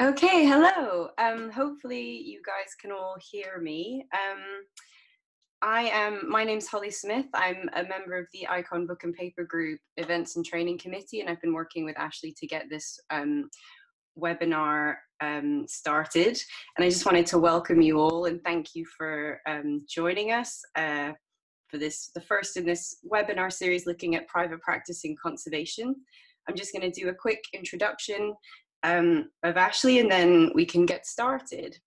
Okay, hello. Um, hopefully you guys can all hear me. Um, I am, my name's Holly Smith. I'm a member of the Icon Book and Paper Group Events and Training Committee, and I've been working with Ashleigh to get this um, webinar um, started. And I just wanted to welcome you all and thank you for um, joining us uh, for this, the first in this webinar series looking at private practice in conservation. I'm just going to do a quick introduction um, of Ashleigh and then we can get started.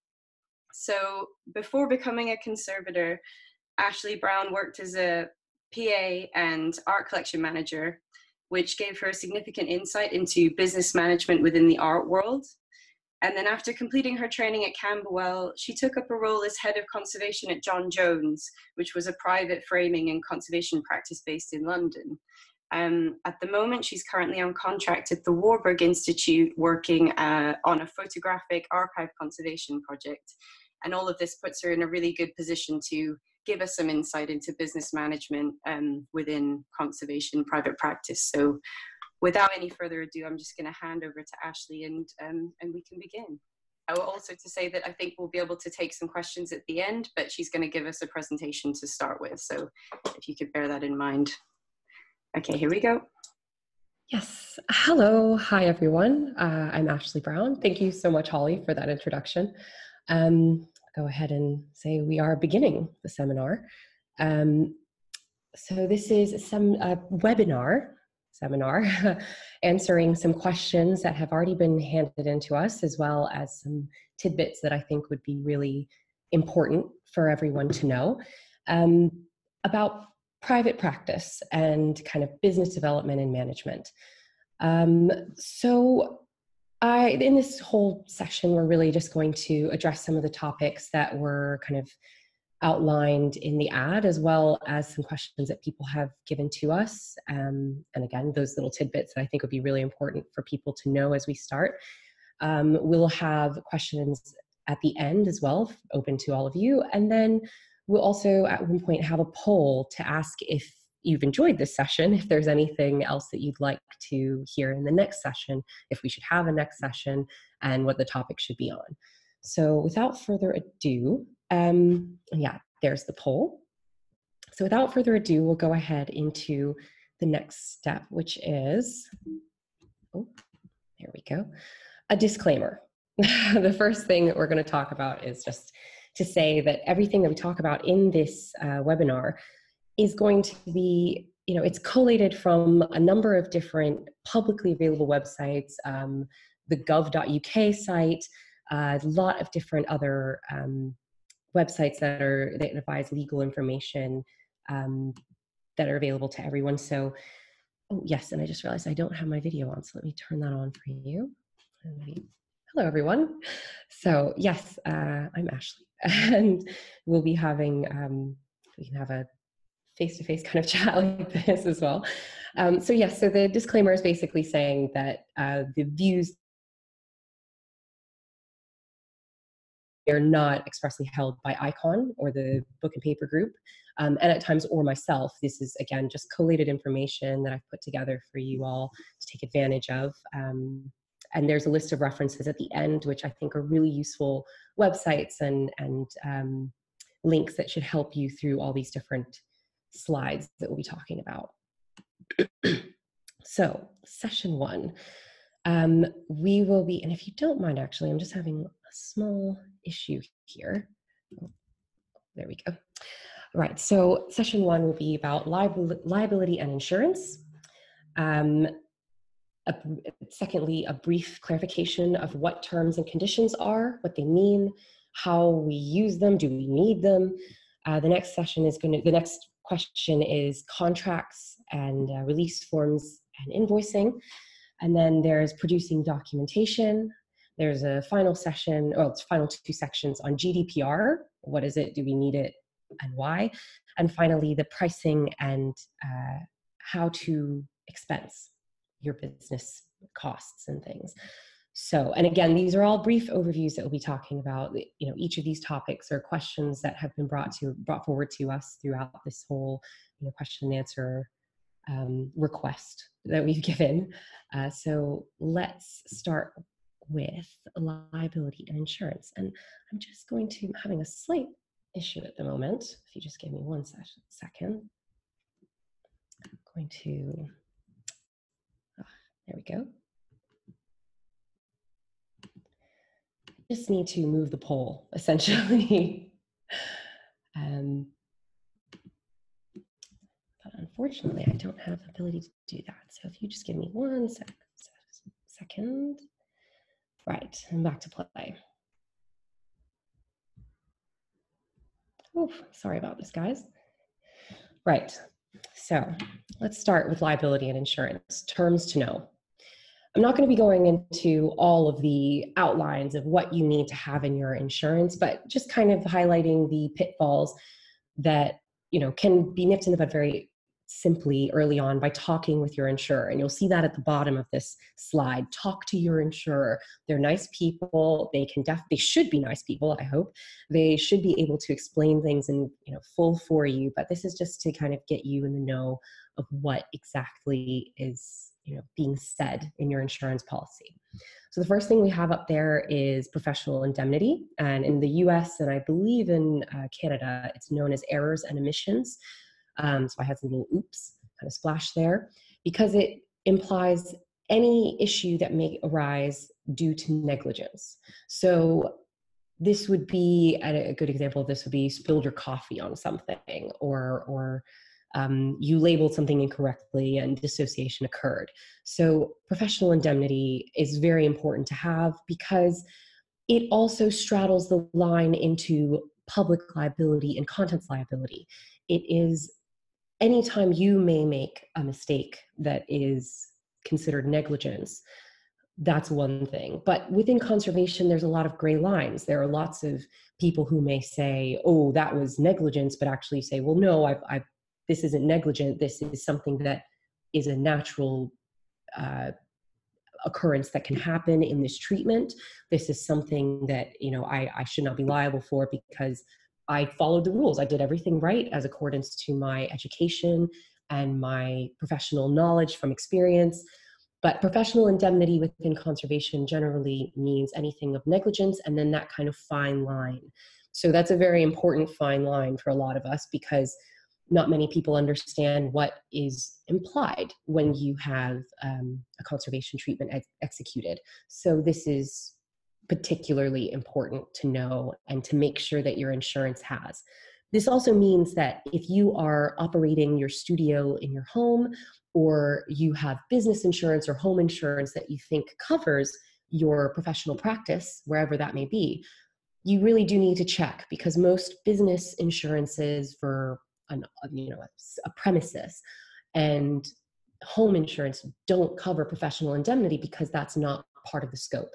So before becoming a conservator, Ashleigh Brown worked as a PA and art collection manager, which gave her a significant insight into business management within the art world. And then after completing her training at Camberwell, she took up a role as head of conservation at John Jones, which was a private framing and conservation practice based in London. Um, at the moment, she's currently on contract at the Warburg Institute working uh, on a photographic archive conservation project. And all of this puts her in a really good position to give us some insight into business management um, within conservation private practice. So without any further ado, I'm just going to hand over to Ashleigh and, um, and we can begin. I will also to say that I think we'll be able to take some questions at the end, but she's going to give us a presentation to start with. So if you could bear that in mind. Okay, here we go. Yes. Hello. Hi, everyone. Uh, I'm Ashleigh Brown. Thank you so much, Holly, for that introduction. Um, go ahead and say we are beginning the seminar. Um, so this is some a webinar seminar answering some questions that have already been handed in to us as well as some tidbits that I think would be really important for everyone to know um, about private practice and kind of business development and management. Um, so I, in this whole session, we're really just going to address some of the topics that were kind of outlined in the ad, as well as some questions that people have given to us. Um, and again, those little tidbits that I think would be really important for people to know as we start. Um, we'll have questions at the end as well, open to all of you. And then We'll also at one point have a poll to ask if you've enjoyed this session, if there's anything else that you'd like to hear in the next session, if we should have a next session, and what the topic should be on. So without further ado, um, yeah, there's the poll. So without further ado, we'll go ahead into the next step, which is, oh, there we go, a disclaimer. the first thing that we're going to talk about is just to say that everything that we talk about in this uh, webinar is going to be you know it's collated from a number of different publicly available websites um, the gov.uk site a lot of different other um, websites that are that advise legal information um, that are available to everyone. So oh yes and i just realized i don't have my video on so let me turn that on for you. Hello everyone. So yes uh, i'm ashleigh and we'll be having um, we can have a face-to-face kind of chat like this as well. Um, so yes, so the disclaimer is basically saying that uh, the views are not expressly held by ICON or the book and paper group, um, and at times or myself. This is again just collated information that I've put together for you all to take advantage of. Um, and there's a list of references at the end, which I think are really useful websites and, and um, links that should help you through all these different slides that we'll be talking about. so, session one, um, we will be, and if you don't mind, actually, I'm just having a small issue here. There we go. Right, so session one will be about liability and insurance. Um, a, secondly, a brief clarification of what terms and conditions are, what they mean, how we use them, do we need them. Uh, the next session is going to, the next question is contracts and uh, release forms and invoicing. And then there's producing documentation. There's a final session, or it's final two sections on GDPR. What is it? Do we need it? And why? And finally, the pricing and uh, how to expense your business costs and things. So, and again, these are all brief overviews that we'll be talking about. You know, each of these topics are questions that have been brought to brought forward to us throughout this whole you know question and answer um, request that we've given. Uh, so let's start with liability and insurance. And I'm just going to, I'm having a slight issue at the moment. If you just give me one second. I'm going to, there we go. just need to move the poll, essentially. um, but unfortunately, I don't have the ability to do that. So if you just give me one sec, second. Right, and back to play. Oh, sorry about this, guys. Right, so let's start with liability and insurance. Terms to know. I'm not going to be going into all of the outlines of what you need to have in your insurance, but just kind of highlighting the pitfalls that you know can be nipped in the bud very simply early on by talking with your insurer. And you'll see that at the bottom of this slide. Talk to your insurer. They're nice people. They can def they should be nice people, I hope. They should be able to explain things in you know full for you. But this is just to kind of get you in the know of what exactly is you know being said in your insurance policy. So the first thing we have up there is professional indemnity. And in the us and i believe in uh, canada it's known as errors and omissions. Um, so i had some little oops kind of splash there. Because it implies any issue that may arise due to negligence. So this would be a good example of this would be spilled your coffee on something or or um, you labeled something incorrectly and dissociation occurred. So, professional indemnity is very important to have because it also straddles the line into public liability and contents liability. It is anytime you may make a mistake that is considered negligence, that's one thing. But within conservation, there's a lot of gray lines. There are lots of people who may say, oh, that was negligence, but actually say, well, no, I've, I've this isn't negligent this is something that is a natural uh, occurrence that can happen in this treatment. This is something that you know I, I should not be liable for because i followed the rules. I did everything right as accordance to my education and my professional knowledge from experience. But professional indemnity within conservation generally means anything of negligence and then that kind of fine line. So that's a very important fine line for a lot of us because not many people understand what is implied when you have um, a conservation treatment ex- executed. So, this is particularly important to know and to make sure that your insurance has. This also means that if you are operating your studio in your home or you have business insurance or home insurance that you think covers your professional practice, wherever that may be, you really do need to check because most business insurances for an, you know, a, a premises and home insurance don't cover professional indemnity because that's not part of the scope.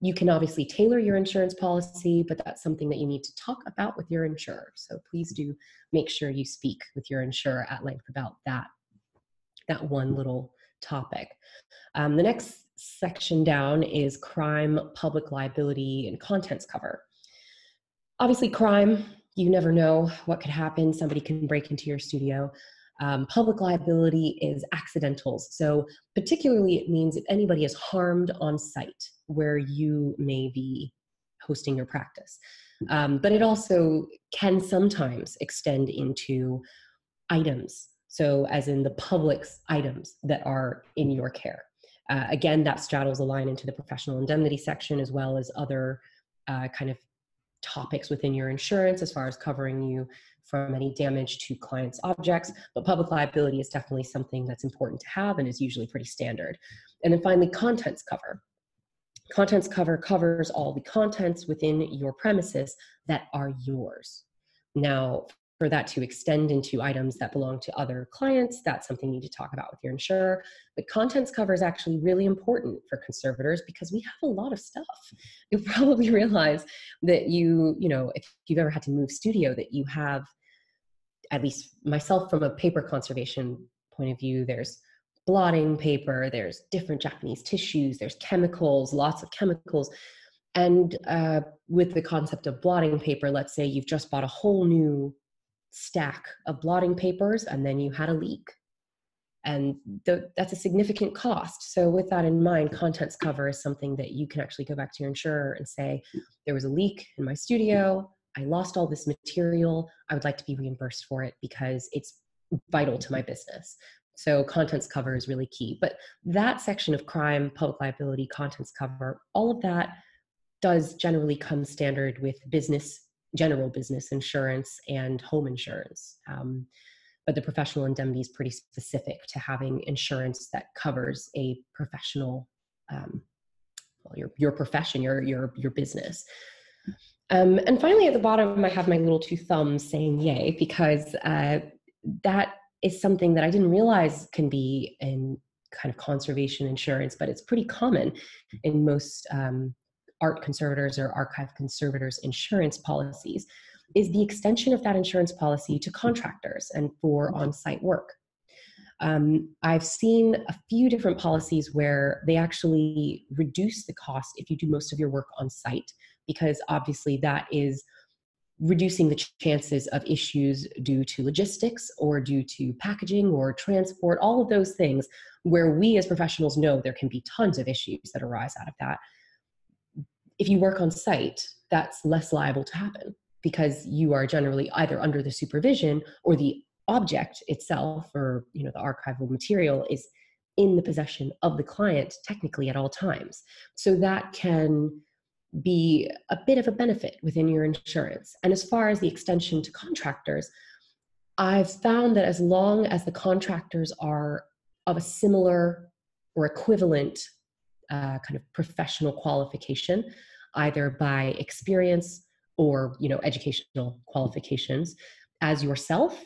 You can obviously tailor your insurance policy, but that's something that you need to talk about with your insurer. So please do make sure you speak with your insurer at length about that, that one little topic. Um, the next section down is crime, public liability, and contents cover. Obviously, crime you never know what could happen. Somebody can break into your studio. Um, public liability is accidentals. So, particularly, it means if anybody is harmed on site where you may be hosting your practice. Um, but it also can sometimes extend into items. So, as in the public's items that are in your care. Uh, again, that straddles a line into the professional indemnity section as well as other uh, kind of topics within your insurance as far as covering you from any damage to clients' objects. But public liability is definitely something that's important to have and is usually pretty standard. And then finally, contents cover. Contents cover covers all the contents within your premises that are yours. Now, for that to extend into items that belong to other clients, that's something you need to talk about with your insurer. But contents cover is actually really important for conservators because we have a lot of stuff. You'll probably realize that you, you know, if you've ever had to move studio, that you have, at least myself from a paper conservation point of view, there's blotting paper, there's different Japanese tissues, there's chemicals, lots of chemicals. And uh, with the concept of blotting paper, let's say you've just bought a whole new stack of blotting papers and then you had a leak And the, that's a significant cost. So, with that in mind, contents cover is something that you can actually go back to your insurer and say, There was a leak in my studio. I lost all this material. I would like to be reimbursed for it because it's vital to my business. So, contents cover is really key. But that section of crime, public liability, contents cover, all of that does generally come standard with business, general business insurance and home insurance. Um, but the professional indemnity is pretty specific to having insurance that covers a professional, um, well, your, your profession, your, your, your business. Um, and finally, at the bottom, I have my little two thumbs saying yay, because uh, that is something that I didn't realize can be in kind of conservation insurance, but it's pretty common in most um, art conservators or archive conservators insurance policies is the extension of that insurance policy to contractors and for mm-hmm. on-site work. Um, I've seen a few different policies where they actually reduce the cost if you do most of your work on site, because obviously that is reducing the chances of issues due to logistics or due to packaging or transport, all of those things where we as professionals know there can be tons of issues that arise out of that. If you work on site, that's less liable to happen because you are generally either under the supervision or the object itself or you know the archival material is in the possession of the client technically at all times. So that can be a bit of a benefit within your insurance. And as far as the extension to contractors i've found that as long as the contractors are of a similar or equivalent uh, kind of professional qualification either by experience or you know educational qualifications as yourself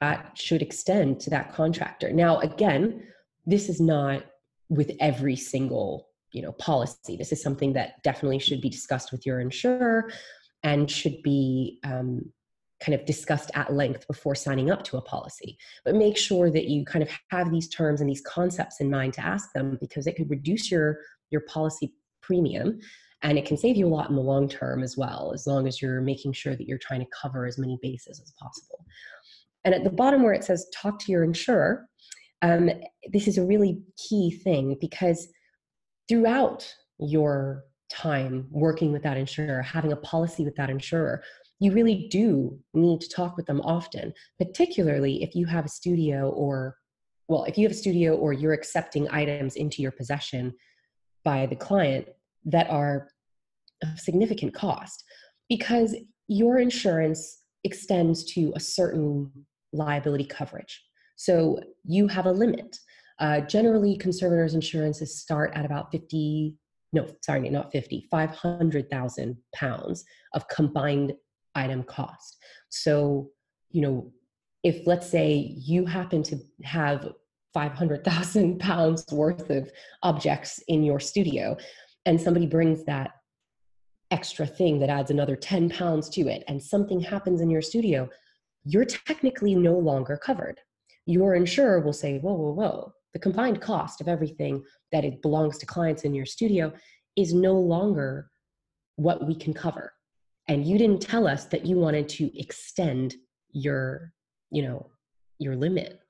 that should extend to that contractor. Now again this is not with every single you know policy. This is something that definitely should be discussed with your insurer and should be um, kind of discussed at length before signing up to a policy. But make sure that you kind of have these terms and these concepts in mind to ask them because it could reduce your your policy premium and it can save you a lot in the long term as well as long as you're making sure that you're trying to cover as many bases as possible. And at the bottom where it says talk to your insurer um, this is a really key thing because throughout your time working with that insurer having a policy with that insurer you really do need to talk with them often particularly if you have a studio or well if you have a studio or you're accepting items into your possession by the client that are of significant cost because your insurance extends to a certain liability coverage. So you have a limit. Uh, generally, conservators' insurances start at about 50, no, sorry, not 50, 500,000 pounds of combined item cost. So, you know, if let's say you happen to have 500,000 pounds worth of objects in your studio, and somebody brings that extra thing that adds another 10 pounds to it and something happens in your studio, you're technically no longer covered. Your insurer will say, whoa, whoa, whoa, the combined cost of everything that it belongs to clients in your studio is no longer what we can cover. And you didn't tell us that you wanted to extend your, you know, your limit.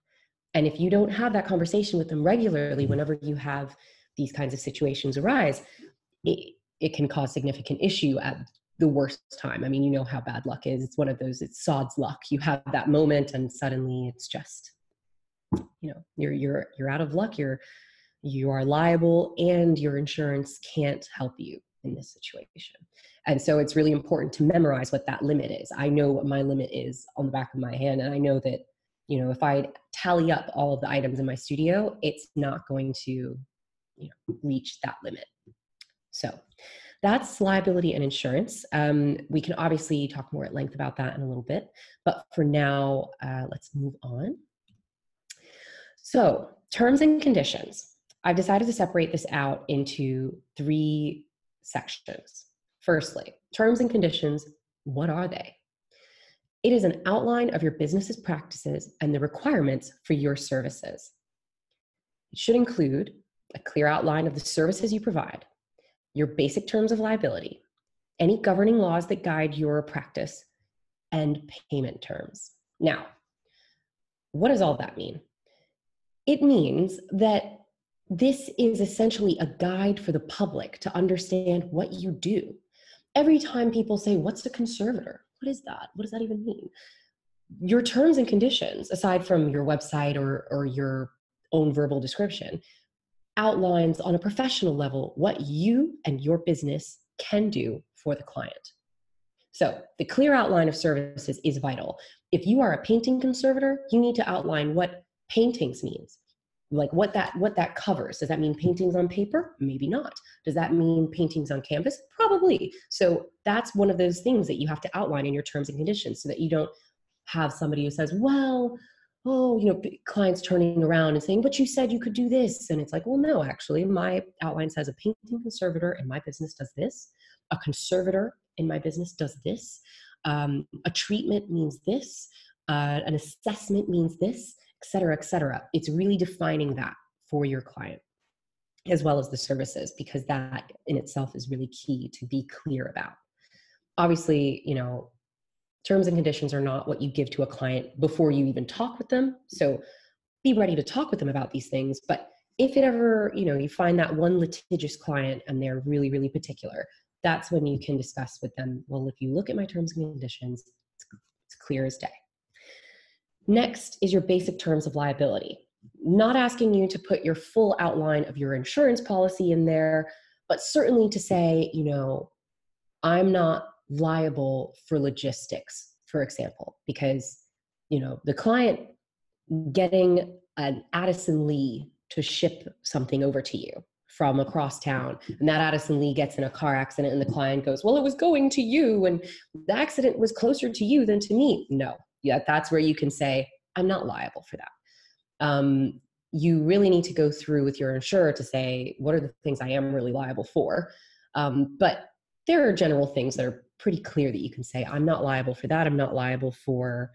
And if you don't have that conversation with them regularly, mm-hmm. whenever you have these kinds of situations arise, it, it can cause significant issue at the worst time. I mean, you know how bad luck is. It's one of those, it's sod's luck. You have that moment and suddenly it's just, you know, you're, you're, you're out of luck. You're, you are liable and your insurance can't help you in this situation. And so it's really important to memorize what that limit is. I know what my limit is on the back of my hand. And I know that, you know, if I tally up all of the items in my studio, it's not going to, you know, reach that limit. So that's liability and insurance. Um, we can obviously talk more at length about that in a little bit, but for now, uh, let's move on. So, terms and conditions. I've decided to separate this out into three sections. Firstly, terms and conditions what are they? It is an outline of your business's practices and the requirements for your services. It should include a clear outline of the services you provide, your basic terms of liability, any governing laws that guide your practice, and payment terms. Now, what does all that mean? It means that this is essentially a guide for the public to understand what you do. Every time people say, What's a conservator? What is that? What does that even mean? Your terms and conditions, aside from your website or, or your own verbal description, outlines on a professional level what you and your business can do for the client. So, the clear outline of services is vital. If you are a painting conservator, you need to outline what paintings means like what that what that covers. Does that mean paintings on paper? Maybe not. Does that mean paintings on canvas? Probably. So that's one of those things that you have to outline in your terms and conditions so that you don't have somebody who says well oh you know clients turning around and saying but you said you could do this. And it's like well no actually my outline says a painting conservator in my business does this a conservator in my business does this um, a treatment means this uh, an assessment means this et cetera, et cetera. It's really defining that for your client as well as the services because that in itself is really key to be clear about. Obviously, you know, terms and conditions are not what you give to a client before you even talk with them. So be ready to talk with them about these things, but if it ever, you know, you find that one litigious client and they're really really particular, that's when you can discuss with them, well, if you look at my terms and conditions, it's, it's clear as day. Next is your basic terms of liability. Not asking you to put your full outline of your insurance policy in there, but certainly to say, you know, I'm not liable for logistics, for example, because, you know, the client getting an Addison Lee to ship something over to you from across town and that addison lee gets in a car accident and the client goes well it was going to you and the accident was closer to you than to me no yeah, that's where you can say, I'm not liable for that. Um, you really need to go through with your insurer to say, what are the things I am really liable for? Um, but there are general things that are pretty clear that you can say, I'm not liable for that. I'm not liable for,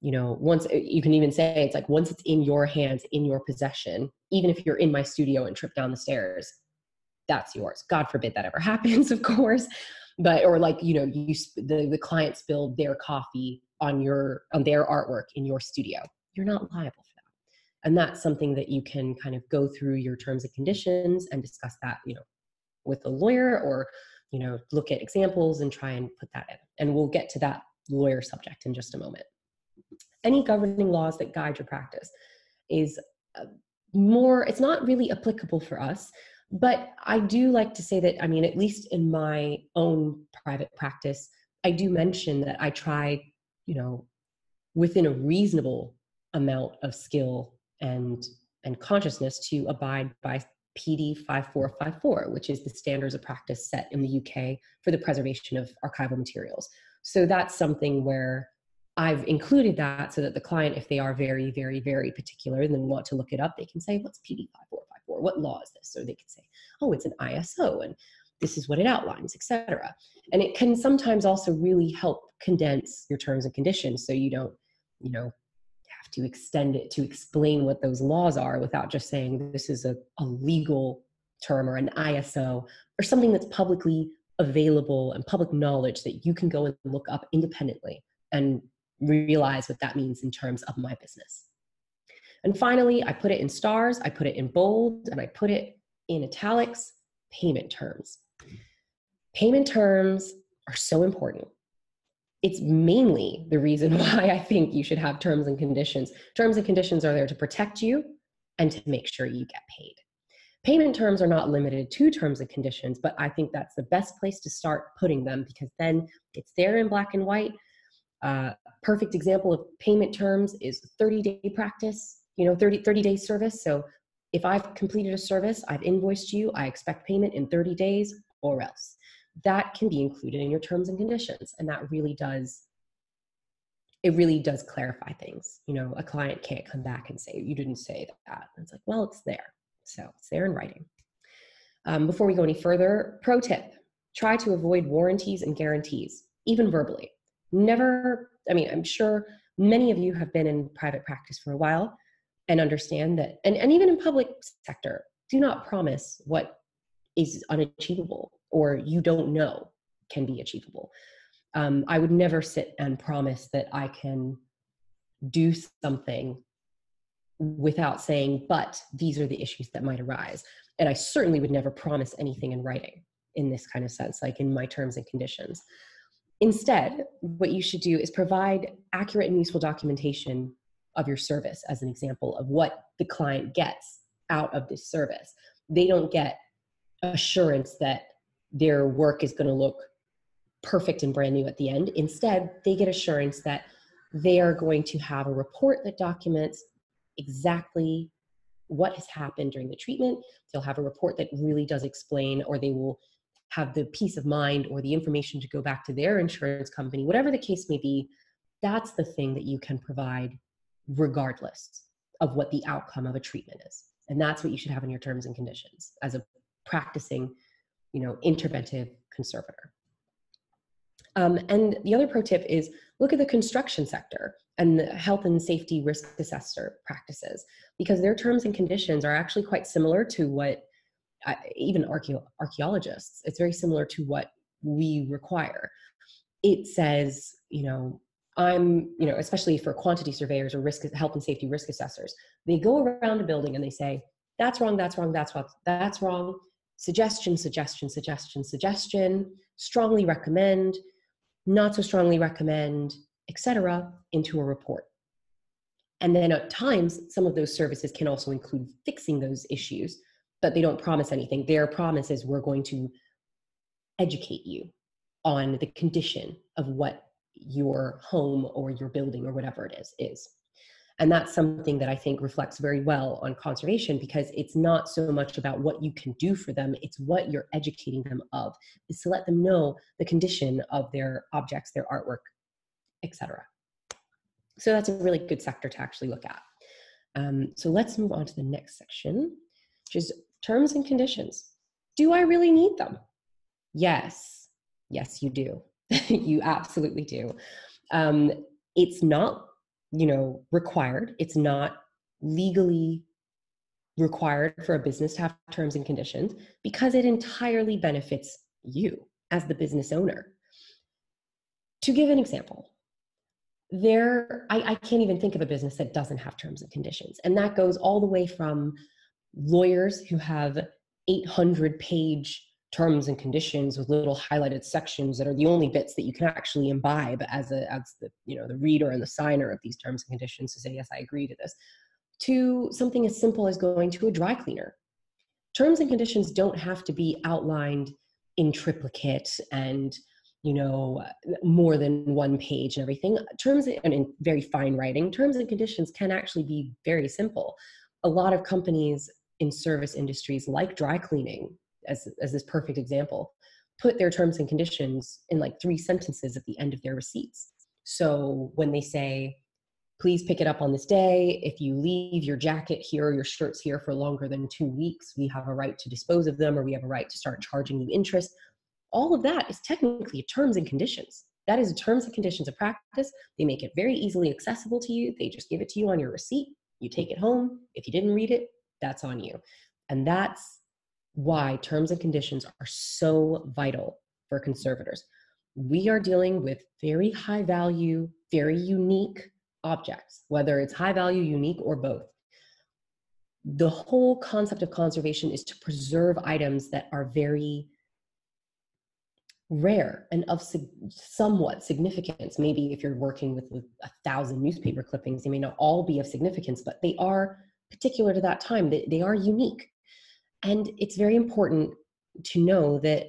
you know, once you can even say it's like once it's in your hands, in your possession, even if you're in my studio and trip down the stairs, that's yours. God forbid that ever happens, of course. But, or like, you know, you, the, the client spilled their coffee on your on their artwork in your studio. You're not liable for that. And that's something that you can kind of go through your terms and conditions and discuss that you know with a lawyer or you know look at examples and try and put that in. And we'll get to that lawyer subject in just a moment. Any governing laws that guide your practice is uh, more it's not really applicable for us but i do like to say that i mean at least in my own private practice i do mention that i try you know within a reasonable amount of skill and and consciousness to abide by PD 5454, which is the standards of practice set in the UK for the preservation of archival materials. So that's something where I've included that so that the client, if they are very, very, very particular and then want to look it up, they can say, What's PD 5454? What law is this? Or they can say, Oh, it's an ISO. And this is what it outlines, etc. And it can sometimes also really help condense your terms and conditions so you don't, you know, have to extend it to explain what those laws are without just saying this is a, a legal term or an ISO or something that's publicly available and public knowledge that you can go and look up independently and realize what that means in terms of my business. And finally, I put it in stars, I put it in bold, and I put it in italics payment terms. Payment terms are so important. It's mainly the reason why I think you should have terms and conditions. Terms and conditions are there to protect you and to make sure you get paid. Payment terms are not limited to terms and conditions, but I think that's the best place to start putting them because then it's there in black and white. Uh, perfect example of payment terms is 30 day practice, you know, 30, 30 day service. So if I've completed a service, I've invoiced you, I expect payment in 30 days or else that can be included in your terms and conditions and that really does it really does clarify things. You know a client can't come back and say you didn't say that. And it's like well it's there. So it's there in writing. Um, before we go any further pro tip try to avoid warranties and guarantees even verbally. Never i mean i'm sure many of you have been in private practice for a while and understand that and, and even in public sector do not promise what is unachievable or you don't know can be achievable. Um, I would never sit and promise that I can do something without saying, but these are the issues that might arise. And I certainly would never promise anything in writing in this kind of sense, like in my terms and conditions. Instead, what you should do is provide accurate and useful documentation of your service as an example of what the client gets out of this service. They don't get assurance that their work is going to look perfect and brand new at the end. Instead, they get assurance that they are going to have a report that documents exactly what has happened during the treatment. They'll have a report that really does explain, or they will have the peace of mind or the information to go back to their insurance company, whatever the case may be. That's the thing that you can provide regardless of what the outcome of a treatment is. And that's what you should have in your terms and conditions as a practicing, you know, interventive conservator. Um, and the other pro tip is look at the construction sector and the health and safety risk assessor practices because their terms and conditions are actually quite similar to what uh, even archaeologists it's very similar to what we require it says you know i'm you know especially for quantity surveyors or risk health and safety risk assessors they go around a building and they say that's wrong that's wrong that's wrong that's wrong suggestion suggestion suggestion suggestion strongly recommend not so strongly recommend etc into a report. And then at times some of those services can also include fixing those issues but they don't promise anything. Their promise is we're going to educate you on the condition of what your home or your building or whatever it is is and that's something that I think reflects very well on conservation because it's not so much about what you can do for them, it's what you're educating them of, is to let them know the condition of their objects, their artwork, etc. So that's a really good sector to actually look at. Um, so let's move on to the next section, which is terms and conditions. Do I really need them? Yes, yes, you do. you absolutely do. Um, it's not you know required. It's not legally required for a business to have terms and conditions because it entirely benefits you as the business owner. To give an example there I, I, can't even think of a business that doesn't have terms and conditions and that goes all the way from lawyers who have 800 page terms and conditions with little highlighted sections that are the only bits that you can actually imbibe as a as the you know the reader and the signer of these terms and conditions to say yes i agree to this to something as simple as going to a dry cleaner. Terms and conditions don't have to be outlined in triplicate and you know more than one page and everything. Terms and in very fine writing terms and conditions can actually be very simple. A lot of companies in service industries like dry cleaning as, as this perfect example, put their terms and conditions in like three sentences at the end of their receipts. So when they say, please pick it up on this day, if you leave your jacket here or your shirts here for longer than two weeks, we have a right to dispose of them or we have a right to start charging you interest. All of that is technically terms and conditions. That is terms and conditions of practice. They make it very easily accessible to you. They just give it to you on your receipt. You take it home. If you didn't read it, that's on you. And that's why terms and conditions are so vital for conservators. We are dealing with very high value, very unique objects, whether it's high value, unique, or both. The whole concept of conservation is to preserve items that are very rare and of somewhat significance. Maybe if you're working with, with a thousand newspaper clippings, they may not all be of significance, but they are particular to that time. They, they are unique. And it's very important to know that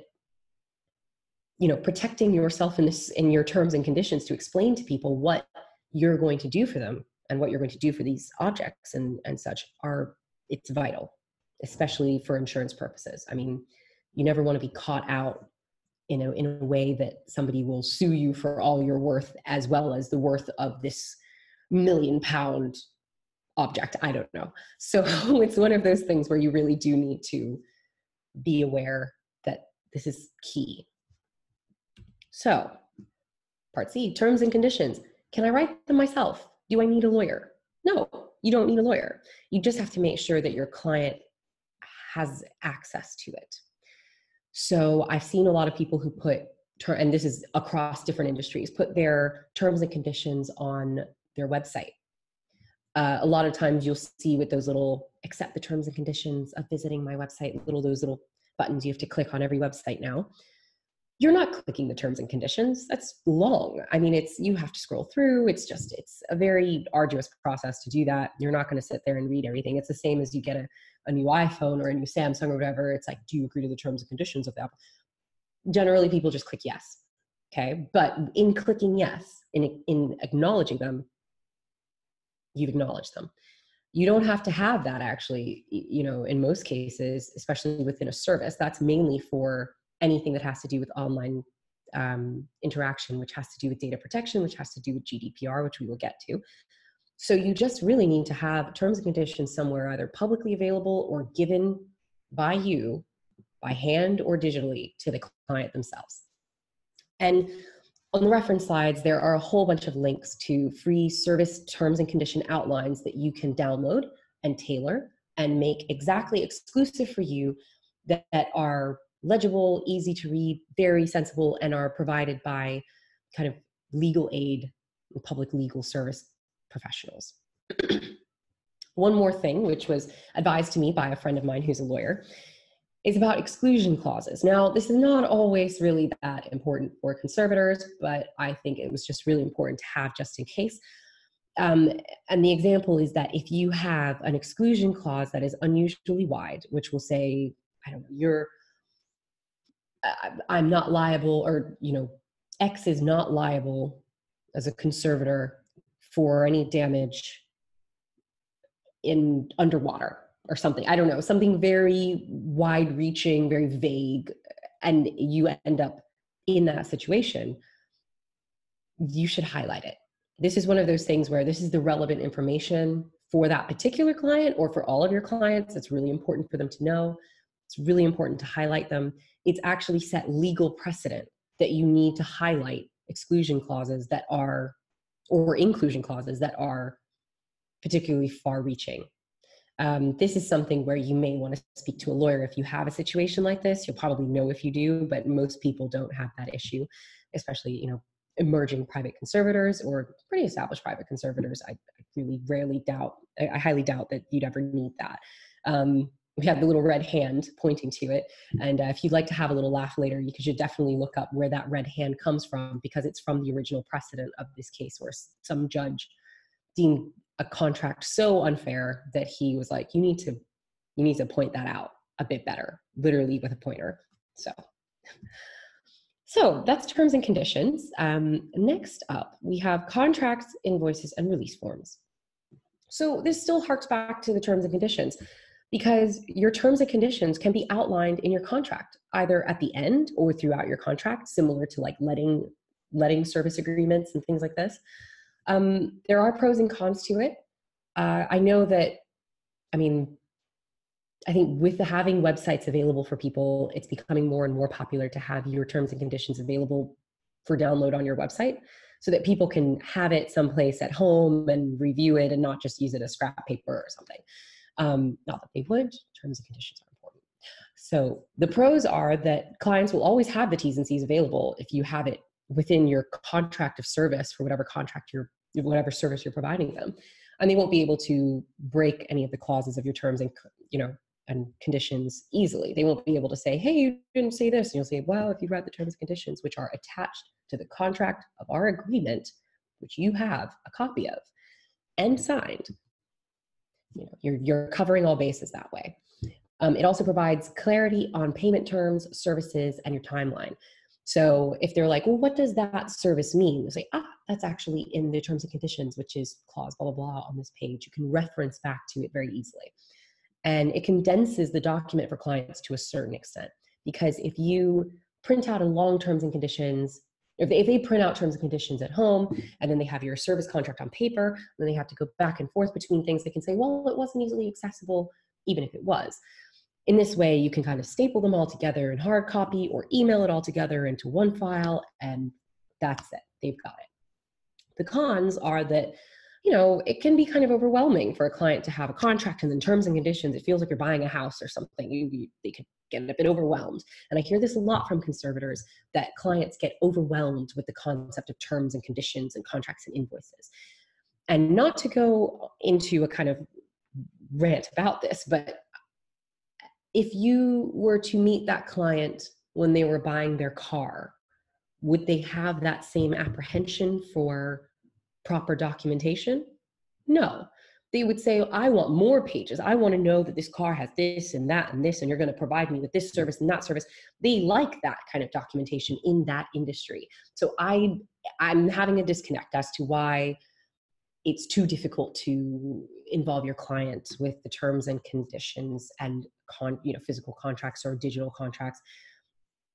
you know protecting yourself in this in your terms and conditions to explain to people what you're going to do for them and what you're going to do for these objects and and such are it's vital especially for insurance purposes. I mean you never want to be caught out you know in a way that somebody will sue you for all your worth as well as the worth of this million pound object i don't know. So it's one of those things where you really do need to be aware that this is key. So part c terms and conditions. Can i write them myself? Do i need a lawyer? No you don't need a lawyer. You just have to make sure that your client has access to it. So i've seen a lot of people who put and this is across different industries put their terms and conditions on their website Uh, a lot of times you'll see with those little accept the terms and conditions of visiting my website, little those little buttons you have to click on every website now. You're not clicking the terms and conditions. That's long. I mean, it's you have to scroll through. It's just it's a very arduous process to do that. You're not going to sit there and read everything. It's the same as you get a, a new iPhone or a new Samsung or whatever. It's like, do you agree to the terms and conditions of the app? Generally, people just click yes. Okay, but in clicking yes, in in acknowledging them, you've acknowledged them. You don't have to have that actually you know in most cases especially within a service. That's mainly for anything that has to do with online um, interaction which has to do with data protection which has to do with gdpr which we will get to. So you just really need to have terms and conditions somewhere either publicly available or given by you by hand or digitally to the client themselves. And on the reference slides, there are a whole bunch of links to free service terms and condition outlines that you can download and tailor and make exactly exclusive for you that, that are legible, easy to read, very sensible, and are provided by kind of legal aid public legal service professionals. One more thing, which was advised to me by a friend of mine who's a lawyer, is about exclusion clauses. Now, this is not always really that important for conservators, but I think it was just really important to have just in case. Um, and the example is that if you have an exclusion clause that is unusually wide, which will say, I don't know, you're, uh, I'm not liable, or, you know, X is not liable as a conservator for any damage in underwater or something. I don't know, something very wide reaching, very vague, and you end up in that situation, you should highlight it. This is one of those things where this is the relevant information for that particular client or for all of your clients. It's really important for them to know. It's really important to highlight them. It's actually set legal precedent that you need to highlight exclusion clauses that are, or inclusion clauses that are particularly far reaching um, this is something where you may want to speak to a lawyer if you have a situation like this. You'll probably know if you do, but most people don't have that issue, especially you know emerging private conservators or pretty established private conservators. I, I really rarely doubt, I, I, highly doubt that you'd ever need that. Um, we have the little red hand pointing to it. And uh, if you'd like to have a little laugh later, you should definitely look up where that red hand comes from because it's from the original precedent of this case where some judge deemed a contract so unfair that he was like, you need to, you need to point that out a bit better, literally with a pointer. So, so that's terms and conditions. Um, next up, we have contracts, invoices, and release forms. So this still harks back to the terms and conditions because your terms and conditions can be outlined in your contract, either at the end or throughout your contract, similar to like letting letting service agreements and things like this. Um, there are pros and cons to it. Uh, I know that, I mean, I think with the having websites available for people, it's becoming more and more popular to have your terms and conditions available for download on your website so that people can have it someplace at home and review it and not just use it as scrap paper or something. Um, not that they would, terms and conditions are important. So the pros are that clients will always have the T's and C's available if you have it within your contract of service for whatever contract you're whatever service you're providing them and they won't be able to break any of the clauses of your terms and you know and conditions easily. They won't be able to say hey you didn't say this and you'll say well if you read the terms and conditions which are attached to the contract of our agreement which you have a copy of and signed you know you're, you're covering all bases that way. Um, it also provides clarity on payment terms services and your timeline so if they're like, well, what does that service mean? They say, ah, that's actually in the terms and conditions, which is clause blah, blah, blah on this page. You can reference back to it very easily. And it condenses the document for clients to a certain extent. Because if you print out a long terms and conditions, if they, if they print out terms and conditions at home and then they have your service contract on paper, then they have to go back and forth between things, they can say, well, it wasn't easily accessible, even if it was. In this way, you can kind of staple them all together in hard copy or email it all together into one file, and that's it. They've got it. The cons are that you know, it can be kind of overwhelming for a client to have a contract and then terms and conditions. It feels like you're buying a house or something. You, you, they could get a bit overwhelmed. And I hear this a lot from conservators that clients get overwhelmed with the concept of terms and conditions and contracts and invoices. and not to go into a kind of rant about this, but if you were to meet that client when they were buying their car, would they have that same apprehension for proper documentation? No. They would say, I want more pages. I want to know that this car has this and that and this, and you're going to provide me with this service and that service. They like that kind of documentation in that industry. So I I'm having a disconnect as to why it's too difficult to involve your clients with the terms and conditions and con, you know physical contracts or digital contracts.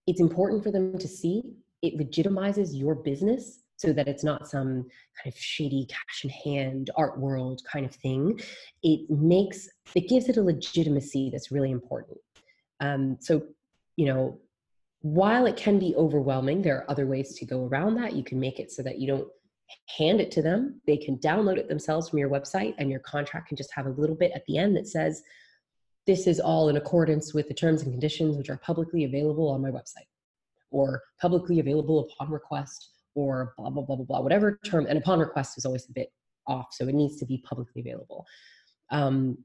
It's important for them to see it legitimizes your business so that it's not some kind of shady cash in hand art world kind of thing. It makes it gives it a legitimacy that's really important. Um, so you know while it can be overwhelming there are other ways to go around that. You can make it so that you don't hand it to them. They can download it themselves from your website and your contract can just have a little bit at the end that says this is all in accordance with the terms and conditions which are publicly available on my website or publicly available upon request or blah blah blah blah blah whatever term and upon request is always a bit off so it needs to be publicly available. Um,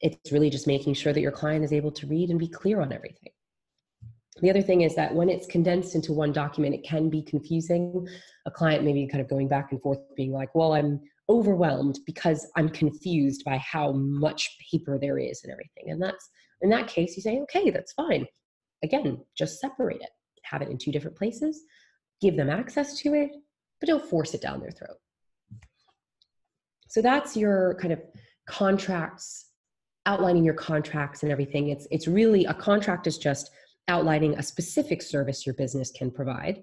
it's really just making sure that your client is able to read and be clear on everything the other thing is that when it's condensed into one document it can be confusing. A client maybe kind of going back and forth being like well i'm overwhelmed because i'm confused by how much paper there is and everything. And that's in that case you say okay that's fine. Again just separate it. Have it in two different places. Give them access to it, but don't force it down their throat. So that's your kind of contracts, outlining your contracts and everything. It's it's really a contract is just outlining a specific service your business can provide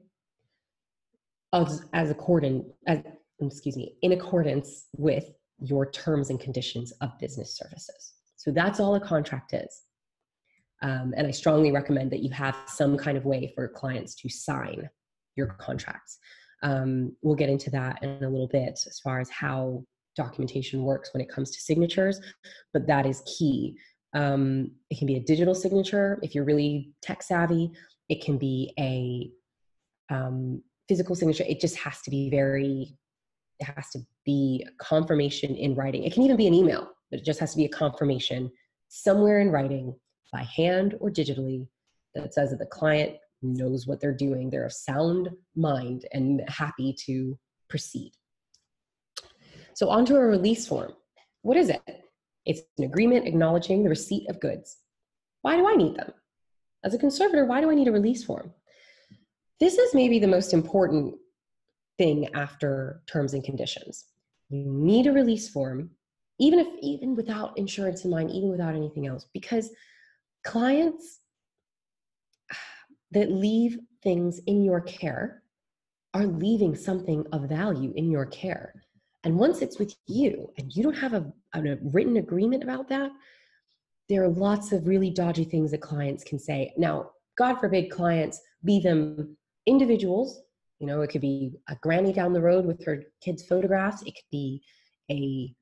as, as according as excuse me in accordance with your terms and conditions of business services. So that's all a contract is. Um, and I strongly recommend that you have some kind of way for clients to sign your contracts. Um, we'll get into that in a little bit as far as how documentation works when it comes to signatures, but that is key. Um, it can be a digital signature if you're really tech savvy. It can be a um, physical signature. It just has to be very, it has to be a confirmation in writing. It can even be an email, but it just has to be a confirmation somewhere in writing by hand or digitally that says that the client knows what they're doing. They're of sound mind and happy to proceed. So, onto a release form. What is it? It's an agreement acknowledging the receipt of goods. Why do I need them? As a conservator, why do I need a release form? This is maybe the most important thing after terms and conditions. You need a release form, even if even without insurance in mind, even without anything else, because clients that leave things in your care are leaving something of value in your care. And once it's with you and you don't have a, a, written agreement about that, there are lots of really dodgy things that clients can say. Now, God forbid clients be them individuals, you know, it could be a granny down the road with her kids' photographs, it could be a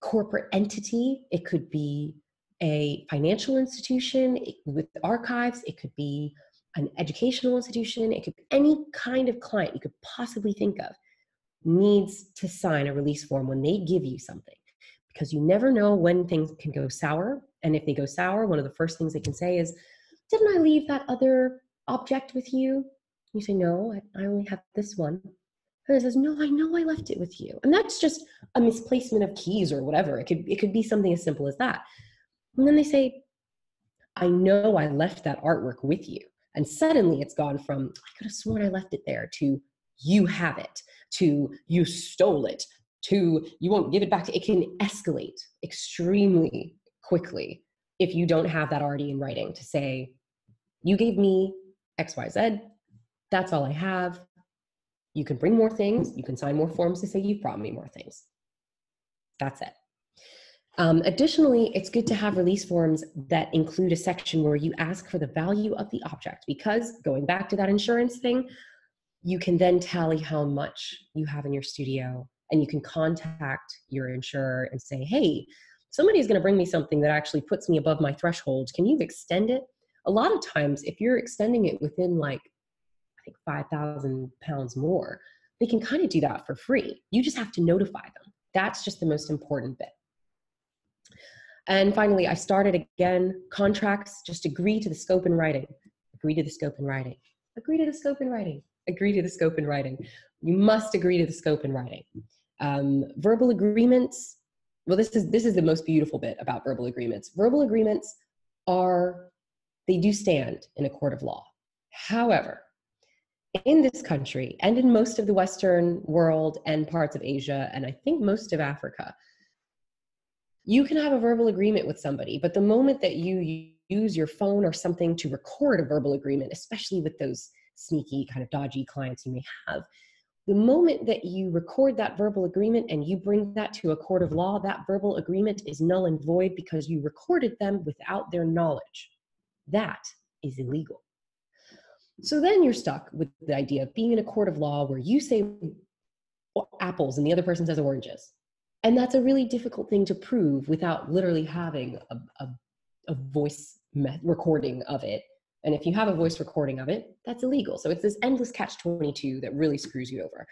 corporate entity, it could be a financial institution with archives, it could be an educational institution, it could be any kind of client you could possibly think of needs to sign a release form when they give you something because you never know when things can go sour. And if they go sour, one of the first things they can say is, Didn't I leave that other object with you? You say, No, I only have this one. And it says, No, I know I left it with you. And that's just a misplacement of keys or whatever. It could, it could be something as simple as that. And then they say, I know I left that artwork with you. And suddenly it's gone from, I could have sworn I left it there, to you have it, to you stole it, to you won't give it back. It can escalate extremely quickly if you don't have that already in writing to say, you gave me XYZ, that's all I have. You can bring more things, you can sign more forms to say you've brought me more things. That's it. Um, additionally, it's good to have release forms that include a section where you ask for the value of the object because going back to that insurance thing, you can then tally how much you have in your studio and you can contact your insurer and say, hey, somebody's going to bring me something that actually puts me above my threshold. Can you extend it? A lot of times, if you're extending it within like, I think 5,000 pounds more, they can kind of do that for free. You just have to notify them That's just the most important bit. And finally, I started again contracts, just agree to the scope in writing, agree to the scope in writing, agree to the scope in writing, agree to the scope in writing. You must agree to the scope in writing. Um, verbal agreements, well, this is, this is the most beautiful bit about verbal agreements. Verbal agreements are, they do stand in a court of law. However, in this country and in most of the Western world and parts of Asia, and I think most of Africa, you can have a verbal agreement with somebody, but the moment that you use your phone or something to record a verbal agreement, especially with those sneaky, kind of dodgy clients you may have, the moment that you record that verbal agreement and you bring that to a court of law, that verbal agreement is null and void because you recorded them without their knowledge. That is illegal. So then you're stuck with the idea of being in a court of law where you say apples and the other person says oranges. And that's a really difficult thing to prove without literally having a, a, a voice recording of it. And if you have a voice recording of it, that's illegal. So it's this endless catch 22 that really screws you over.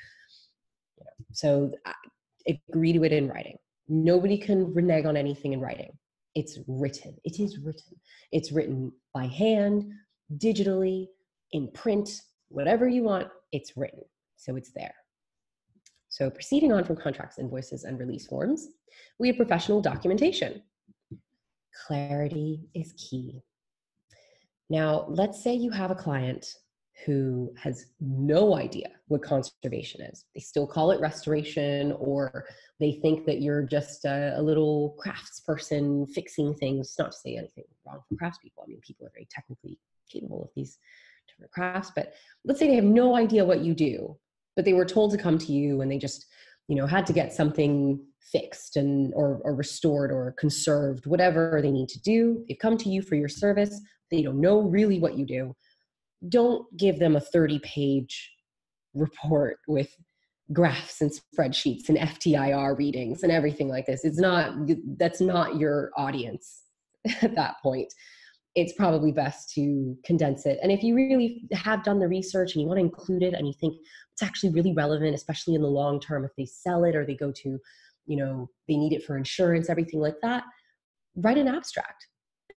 So I agree to it in writing. Nobody can renege on anything in writing. It's written. It is written. It's written by hand, digitally, in print, whatever you want, it's written. So it's there. So proceeding on from contracts, invoices, and release forms, we have professional documentation. Clarity is key. Now, let's say you have a client who has no idea what conservation is. They still call it restoration, or they think that you're just a, a little crafts person fixing things. Not to say anything wrong for craftspeople. I mean, people are very technically capable of these different crafts, but let's say they have no idea what you do but they were told to come to you and they just you know had to get something fixed and or, or restored or conserved whatever they need to do they've come to you for your service they don't know really what you do don't give them a 30 page report with graphs and spreadsheets and FTIR readings and everything like this. It's not, that's not your audience at that point it's probably best to condense it. And if you really have done the research and you want to include it and you think it's actually really relevant, especially in the long term, if they sell it or they go to, you know, they need it for insurance, everything like that, write an abstract.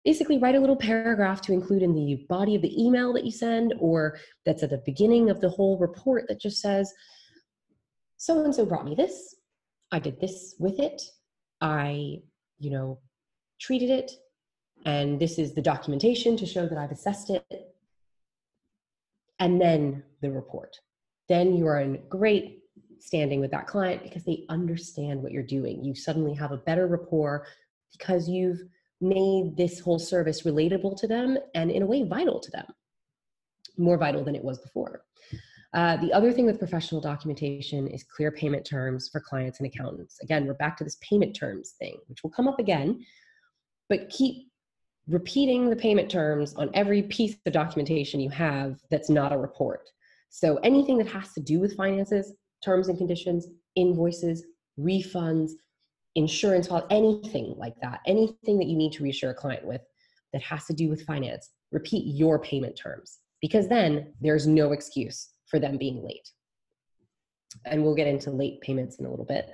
Basically, write a little paragraph to include in the body of the email that you send or that's at the beginning of the whole report that just says, so and so brought me this. I did this with it. I, you know, treated it and this is the documentation to show that I've assessed it. And then the report. Then you are in great standing with that client because they understand what you're doing. You suddenly have a better rapport because you've made this whole service relatable to them and in a way vital to them, more vital than it was before. Uh, the other thing with professional documentation is clear payment terms for clients and accountants. Again, we're back to this payment terms thing, which will come up again, but keep repeating the payment terms on every piece of documentation you have that's not a report. So anything that has to do with finances, terms and conditions, invoices, refunds, insurance, anything like that, anything that you need to reassure a client with that has to do with finance, repeat your payment terms because then there's no excuse for them being late. And we'll get into late payments in a little bit.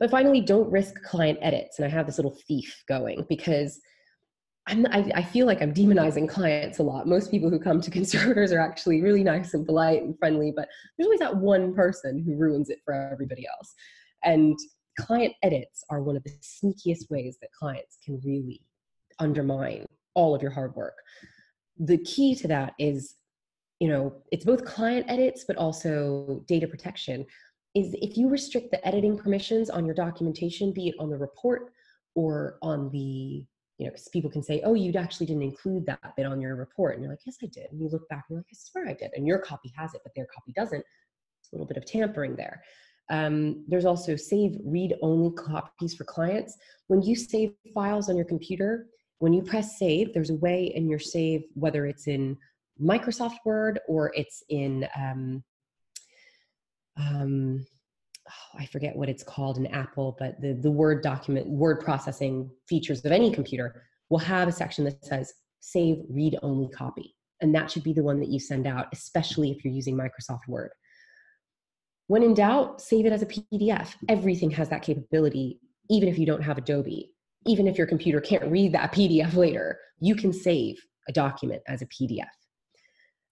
But finally, don't risk client edits. And I have this little thief going because I'm, I, I feel like I'm demonizing clients a lot. Most people who come to conservators are actually really nice and polite and friendly, but there's always that one person who ruins it for everybody else. And client edits are one of the sneakiest ways that clients can really undermine all of your hard work. The key to that is, you know, it's both client edits, but also data protection. Is if you restrict the editing permissions on your documentation, be it on the report or on the you know, because people can say, oh, you actually didn't include that bit on your report. And you're like, yes, I did. And you look back and you're like, I swear I did. And your copy has it, but their copy doesn't. It's a little bit of tampering there. Um, there's also save read only copies for clients. When you save files on your computer, when you press save, there's a way in your save, whether it's in Microsoft Word or it's in um, um, oh, I forget what it's called in Apple, but the, the Word document, word processing features of any computer will have a section that says save read only copy. And that should be the one that you send out, especially if you're using Microsoft Word. When in doubt, save it as a PDF. Everything has that capability, even if you don't have Adobe. Even if your computer can't read that PDF later, you can save a document as a PDF.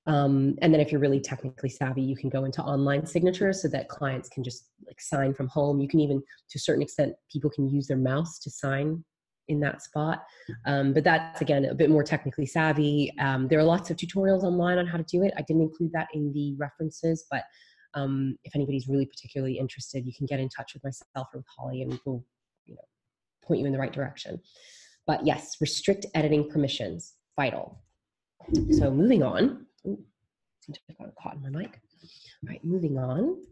Um, and then if you're really technically savvy, you can go into online signatures so that clients can just like sign from home. You can even, to a certain extent, people can use their mouse to sign in that spot. Um, but that's again a bit more technically savvy. Um, there are lots of tutorials online on how to do it. I didn't include that in the references, but um, if anybody's really particularly interested, you can get in touch with myself or with Holly, and we'll you know point you in the right direction. But yes, restrict editing permissions vital. So moving on. Ooh, I got caught in my mic. All right, moving on.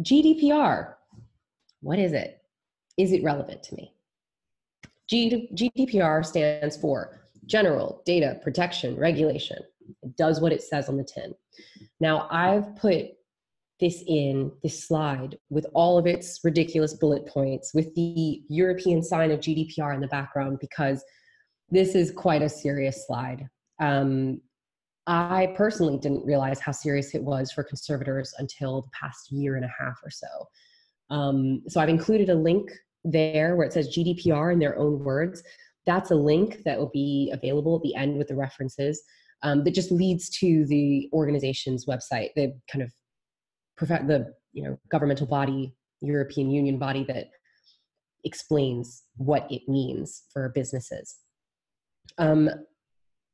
GDPR. What is it? Is it relevant to me? GDPR stands for General Data Protection Regulation. It does what it says on the tin. Now, I've put this in this slide with all of its ridiculous bullet points with the European sign of GDPR in the background because this is quite a serious slide. Um, I personally didn't realize how serious it was for conservators until the past year and a half or so. Um, so I've included a link there where it says GDPR in their own words. That's a link that will be available at the end with the references um, that just leads to the organization's website, the kind of the you know governmental body, European Union body that explains what it means for businesses. Um,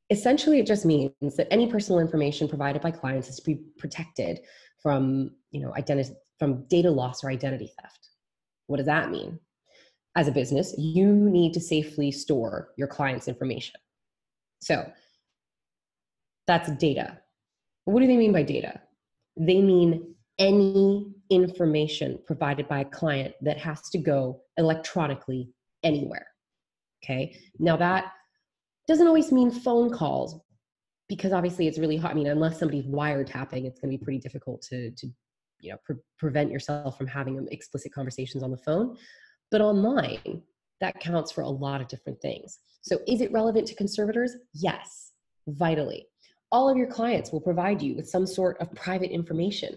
essentially, it just means that any personal information provided by clients is to be protected from, you know, identity from data loss or identity theft. What does that mean? As a business, you need to safely store your client's information. So that's data. What do they mean by data? They mean any information provided by a client that has to go electronically anywhere. Okay. Now that doesn't always mean phone calls because obviously it's really hard. I mean, unless somebody's wiretapping, it's going to be pretty difficult to, to you know, pre- prevent yourself from having um, explicit conversations on the phone. But online, that counts for a lot of different things. So, is it relevant to conservators? Yes, vitally. All of your clients will provide you with some sort of private information,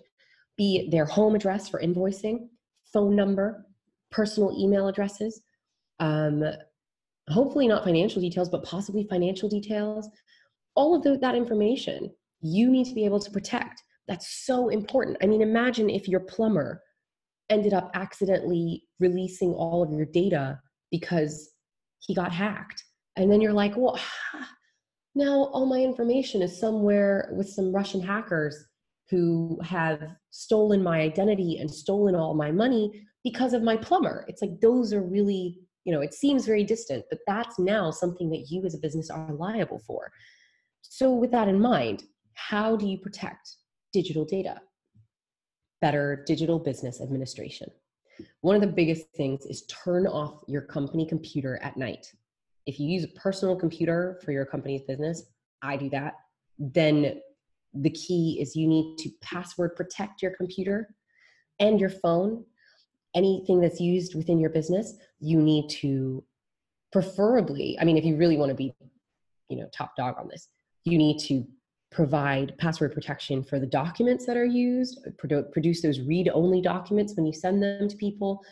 be it their home address for invoicing, phone number, personal email addresses, um, hopefully not financial details, but possibly financial details. All of the, that information you need to be able to protect. That's so important. I mean, imagine if your plumber ended up accidentally releasing all of your data because he got hacked. And then you're like, well, now all my information is somewhere with some Russian hackers who have stolen my identity and stolen all my money because of my plumber. It's like those are really you know it seems very distant but that's now something that you as a business are liable for. So with that in mind how do you protect digital data? Better digital business administration. One of the biggest things is turn off your company computer at night if you use a personal computer for your company's business i do that then the key is you need to password protect your computer and your phone anything that's used within your business, you need to preferably, I mean, if you really want to be, you know, top dog on this, you need to provide password protection for the documents that are used, produce those read-only documents when you send them to people.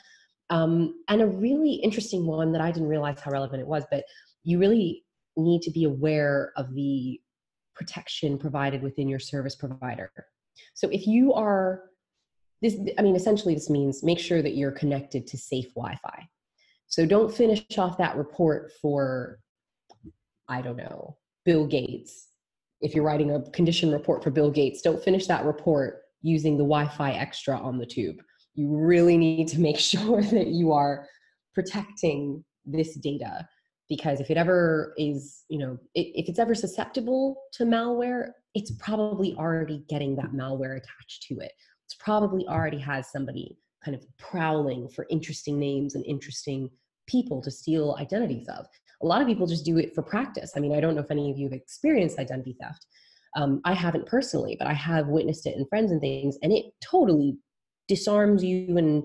Um, and a really interesting one that I didn't realize how relevant it was, but you really need to be aware of the protection provided within your service provider. So if you are this i mean essentially this means make sure that you're connected to safe wi-fi. So don't finish off that report for i don't know bill gates. If you're writing a condition report for bill gates don't finish that report using the wi-fi extra on the tube you really need to make sure that you are protecting this data because if it ever is you know if it's ever susceptible to malware it's probably already getting that malware attached to it it's probably already has somebody kind of prowling for interesting names and interesting people to steal identities of. A lot of people just do it for practice. I mean, I don't know if any of you have experienced identity theft. Um, I haven't personally, but I have witnessed it in friends and things, and it totally disarms you and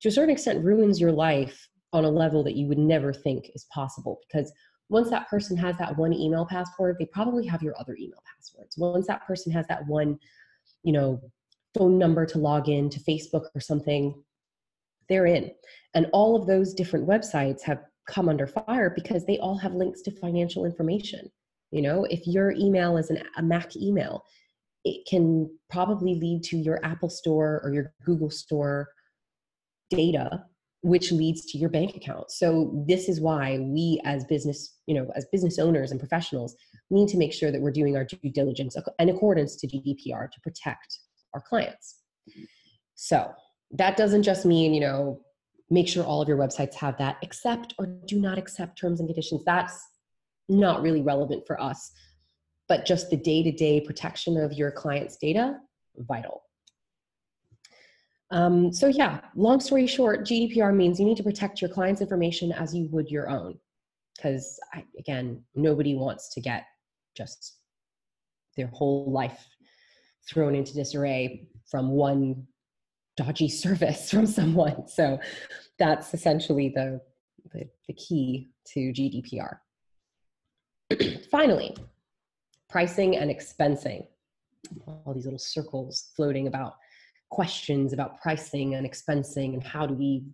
to a certain extent ruins your life on a level that you would never think is possible because once that person has that one email password they probably have your other email passwords once that person has that one you know phone number to log in to Facebook or something, they're in. And all of those different websites have come under fire because they all have links to financial information. You know, if your email is an, a Mac email, it can probably lead to your Apple store or your Google store data which leads to your bank account. So this is why we as business, you know, as business owners and professionals need to make sure that we're doing our due diligence in accordance to GDPR to protect our clients. So that doesn't just mean, you know, make sure all of your websites have that accept or do not accept terms and conditions. That's not really relevant for us. But just the day-to-day protection of your client's data, vital. Um, so yeah, long story short, GDPR means you need to protect your client's information as you would your own. Because again, nobody wants to get just their whole life thrown into disarray from one dodgy service from someone. So that's essentially the, the, the key to GDPR. Finally, pricing and expensing. All these little circles floating about questions about pricing and expensing and how do we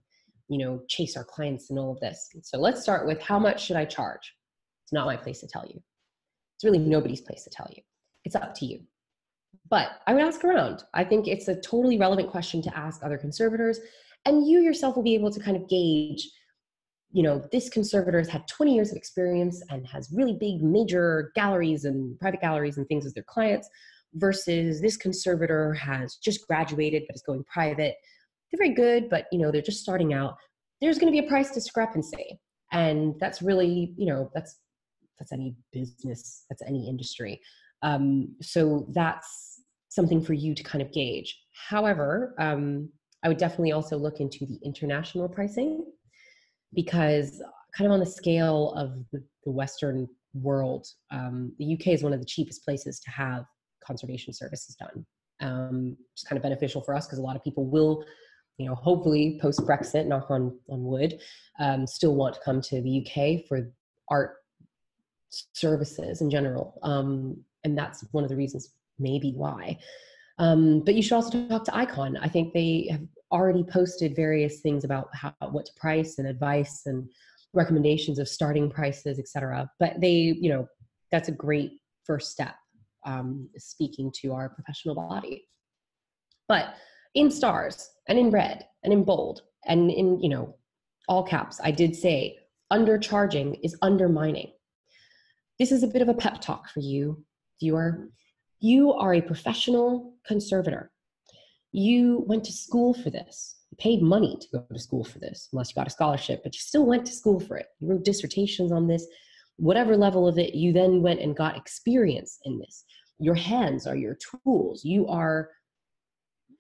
you know chase our clients and all of this. So let's start with how much should i charge? It's not my place to tell you. It's really nobody's place to tell you. It's up to you. But i would ask around. I think it's a totally relevant question to ask other conservators and you yourself will be able to kind of gauge you know this conservator has had 20 years of experience and has really big major galleries and private galleries and things as their clients versus this conservator has just graduated but is going private. They're very good but you know they're just starting out. There's going to be a price discrepancy and that's really you know that's that's any business that's any industry. Um, so that's something for you to kind of gauge. However um, i would definitely also look into the international pricing because kind of on the scale of the, western world um, the uk is one of the cheapest places to have conservation services done. Um, it's kind of beneficial for us because a lot of people will, you know, hopefully post Brexit, knock on on wood, um, still want to come to the UK for art services in general, um, and that's one of the reasons maybe why. Um, but you should also talk to Icon. I think they have already posted various things about how what to price and advice and recommendations of starting prices, etc. But they, you know, that's a great first step um, speaking to our professional body. But in stars and in red and in bold and in, you know, all caps, I did say undercharging is undermining. This is a bit of a pep talk for you, viewer. You are a professional conservator. You went to school for this. You paid money to go to school for this, unless you got a scholarship, but you still went to school for it. You wrote dissertations on this whatever level of it, you then went and got experience in this. Your hands are your tools. You are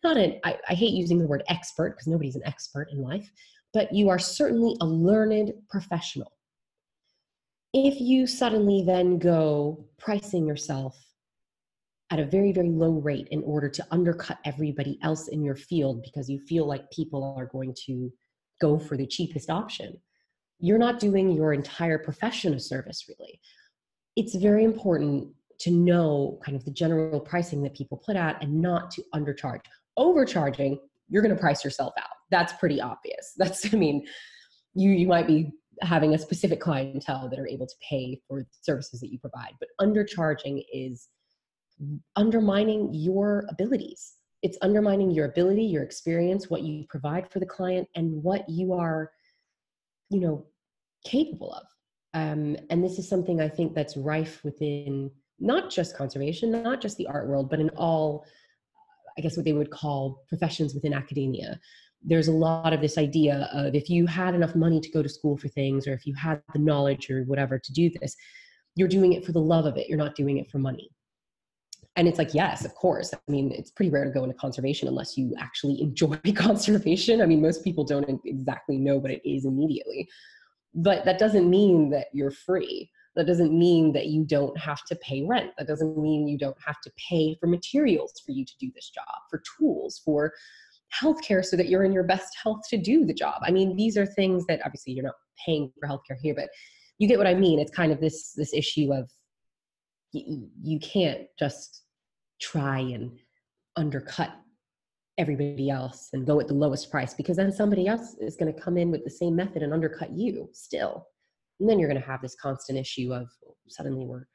not an, I, I hate using the word expert because nobody's an expert in life, but you are certainly a learned professional. If you suddenly then go pricing yourself at a very, very low rate in order to undercut everybody else in your field because you feel like people are going to go for the cheapest option, you're not doing your entire profession a service really. It's very important to know kind of the general pricing that people put out and not to undercharge. Overcharging you're going to price yourself out. That's pretty obvious. That's i mean you you might be having a specific clientele that are able to pay for services that you provide but undercharging is undermining your abilities. It's undermining your ability your experience what you provide for the client and what you are you know capable of. Um, and this is something i think that's rife within not just conservation not just the art world but in all i guess what they would call professions within academia. There's a lot of this idea of if you had enough money to go to school for things or if you had the knowledge or whatever to do this you're doing it for the love of it. You're not doing it for money and it's like yes of course. I mean it's pretty rare to go into conservation unless you actually enjoy conservation. I mean most people don't exactly know what it is immediately. But that doesn't mean that you're free. That doesn't mean that you don't have to pay rent. That doesn't mean you don't have to pay for materials for you to do this job for tools for healthcare so that you're in your best health to do the job. I mean these are things that obviously you're not paying for healthcare here but you get what i mean. It's kind of this this issue of you, you can't just try and undercut everybody else and go at the lowest price because then somebody else is going to come in with the same method and undercut you still. And then you're going to have this constant issue of suddenly we're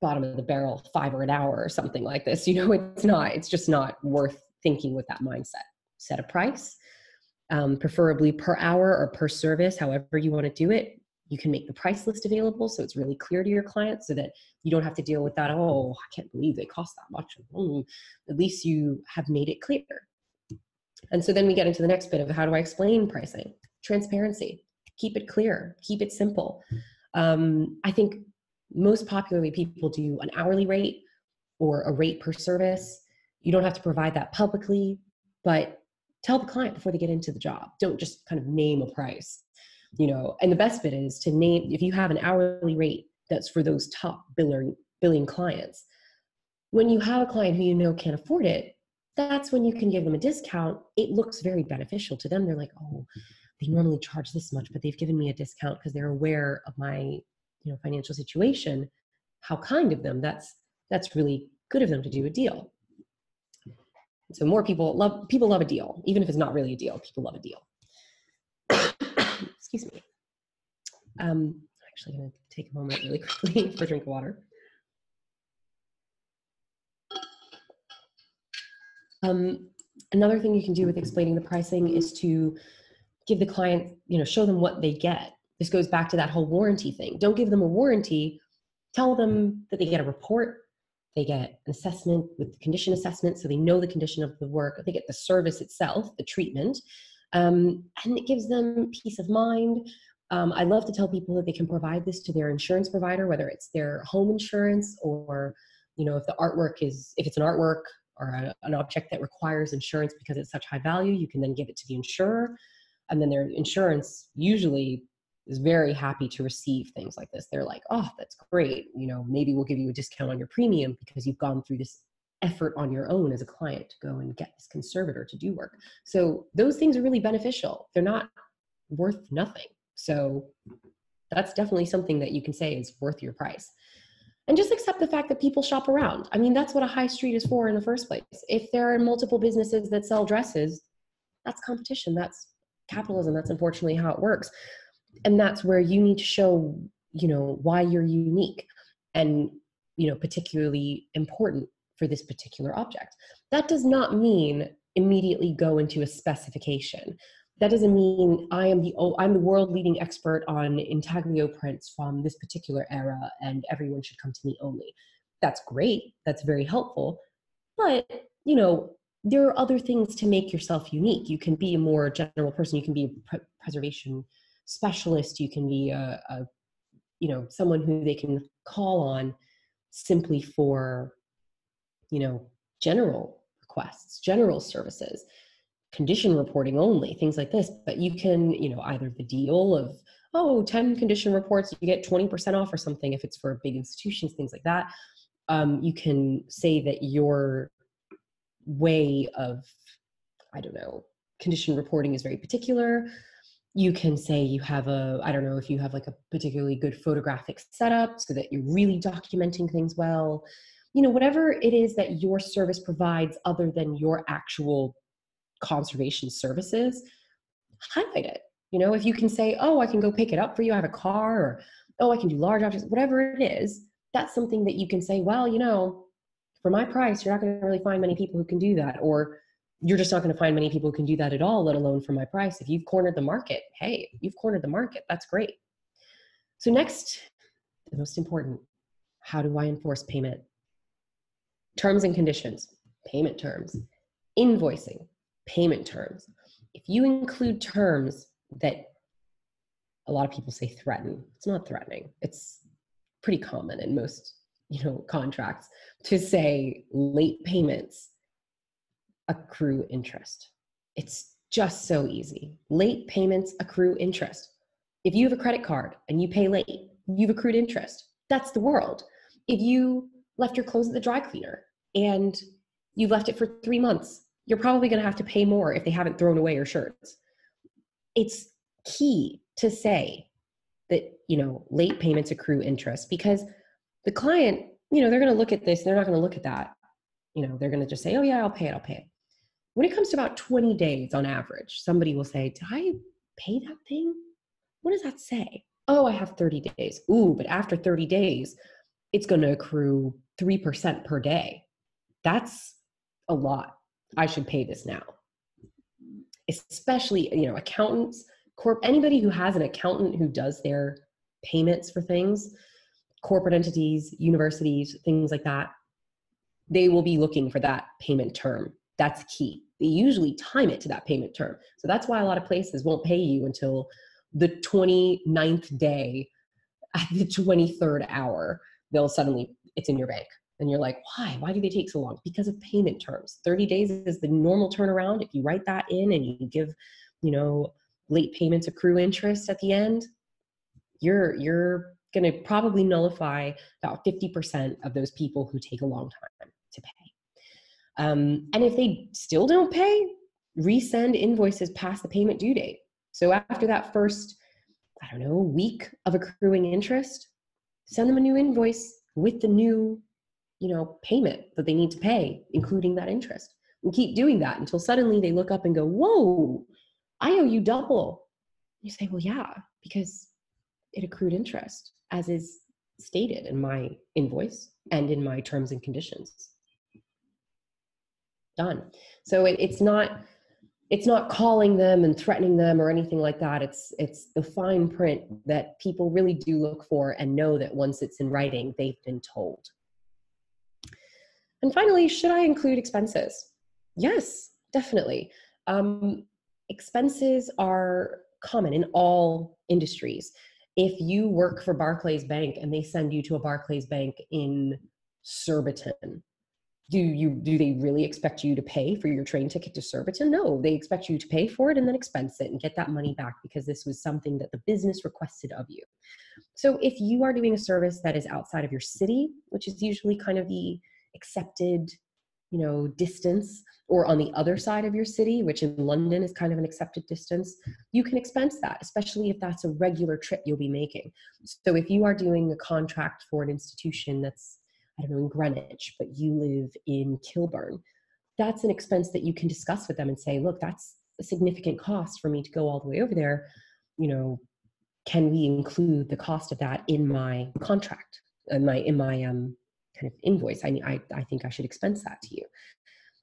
bottom of the barrel five or an hour or something like this. You know, it's not, it's just not worth thinking with that mindset. Set a price, um, preferably per hour or per service, however you want to do it. You can make the price list available so it's really clear to your clients so that you don't have to deal with that. Oh, I can't believe they cost that much. Mm. At least you have made it clear. And so then we get into the next bit of how do I explain pricing? Transparency. Keep it clear, keep it simple. Um, I think most popularly people do an hourly rate or a rate per service. You don't have to provide that publicly, but tell the client before they get into the job. Don't just kind of name a price you know and the best bit is to name if you have an hourly rate that's for those top billing billing clients when you have a client who you know can't afford it that's when you can give them a discount. It looks very beneficial to them. They're like oh they normally charge this much but they've given me a discount because they're aware of my you know financial situation. How kind of them. That's that's really good of them to do a deal. So more people love people love a deal even if it's not really a deal people love a deal excuse me. Um, I'm actually going to take a moment really quickly for a drink of water. Um, another thing you can do with explaining the pricing is to give the client, you know, show them what they get. This goes back to that whole warranty thing. Don't give them a warranty. Tell them that they get a report, they get an assessment with the condition assessment, so they know the condition of the work. They get the service itself, the treatment, um, and it gives them peace of mind. Um, I love to tell people that they can provide this to their insurance provider, whether it's their home insurance or, you know, if the artwork is, if it's an artwork or a, an object that requires insurance because it's such high value, you can then give it to the insurer. And then their insurance usually is very happy to receive things like this. They're like, oh, that's great. You know, maybe we'll give you a discount on your premium because you've gone through this effort on your own as a client to go and get this conservator to do work. So those things are really beneficial. They're not worth nothing. So that's definitely something that you can say is worth your price. And just accept the fact that people shop around. I mean, that's what a high street is for in the first place. If there are multiple businesses that sell dresses, that's competition. That's capitalism. That's unfortunately how it works. And that's where you need to show, you know, why you're unique and, you know, particularly important for this particular object. That does not mean immediately go into a specification. That doesn't mean I am the oh, I'm the world leading expert on intaglio prints from this particular era and everyone should come to me only. That's great. That's very helpful. But, you know, there are other things to make yourself unique. You can be a more general person. You can be a pre- preservation specialist. You can be a, a, you know, someone who they can call on simply for you know, general requests, general services, condition reporting only, things like this. But you can, you know, either the deal of, oh, 10 condition reports, you get 20% off or something if it's for big institutions, things like that. Um, you can say that your way of, I don't know, condition reporting is very particular. You can say you have a, I don't know, if you have like a particularly good photographic setup so that you're really documenting things well you know whatever it is that your service provides other than your actual conservation services highlight it. You know if you can say oh i can go pick it up for you. I have a car or oh i can do large objects whatever it is that's something that you can say well you know for my price you're not going to really find many people who can do that or you're just not going to find many people who can do that at all let alone for my price. If you've cornered the market hey you've cornered the market that's great. So next the most important how do i enforce payment terms and conditions, payment terms, invoicing, payment terms. If you include terms that a lot of people say threaten, it's not threatening. It's pretty common in most, you know, contracts to say late payments accrue interest. It's just so easy. Late payments accrue interest. If you have a credit card and you pay late, you've accrued interest. That's the world. If you left your clothes at the dry cleaner and you've left it for three months, you're probably going to have to pay more if they haven't thrown away your shirts. It's key to say that, you know, late payments accrue interest because the client, you know, they're going to look at this, they're not going to look at that. You know, they're going to just say, oh, yeah, I'll pay it, I'll pay it. when it comes to about 20 days on average, somebody will say, Did I pay that thing? What does that say? Oh, I have 30 days. Ooh, but after 30 days, it's going to accrue 3% per day. That's a lot. I should pay this now. Especially, you know, accountants, corp anybody who has an accountant who does their payments for things, corporate entities, universities, things like that, they will be looking for that payment term. That's key. They usually time it to that payment term. So that's why a lot of places won't pay you until the 29th day at the 23rd hour. They'll suddenly, it's in your bank. And you're like, why? Why do they take so long? Because of payment terms. 30 days is the normal turnaround. If you write that in and you give, you know, late payments accrue interest at the end, you're you're going to probably nullify about 50% of those people who take a long time to pay. Um, and if they still don't pay, resend invoices past the payment due date. So after that first, I don't know, week of accruing interest, send them a new invoice with the new, you know, payment that they need to pay, including that interest. And keep doing that until suddenly they look up and go, whoa, I owe you double. You say, well, yeah, because it accrued interest as is stated in my invoice and in my terms and conditions. Done. So it, it's not it's not calling them and threatening them or anything like that. It's it's the fine print that people really do look for and know that once it's in writing, they've been told. And finally, should I include expenses? Yes, definitely. Um, expenses are common in all industries if you work for Barclays Bank and they send you to a Barclays Bank in Surbiton, do you do they really expect you to pay for your train ticket to Surbiton? No, they expect you to pay for it and then expense it and get that money back because this was something that the business requested of you. So if you are doing a service that is outside of your city, which is usually kind of the accepted you know distance or on the other side of your city which in london is kind of an accepted distance you can expense that especially if that's a regular trip you'll be making so if you are doing a contract for an institution that's i don't know in greenwich but you live in kilburn that's an expense that you can discuss with them and say look that's a significant cost for me to go all the way over there you know can we include the cost of that in my contract in my in my um kind of invoice. I, I, I think I should expense that to you.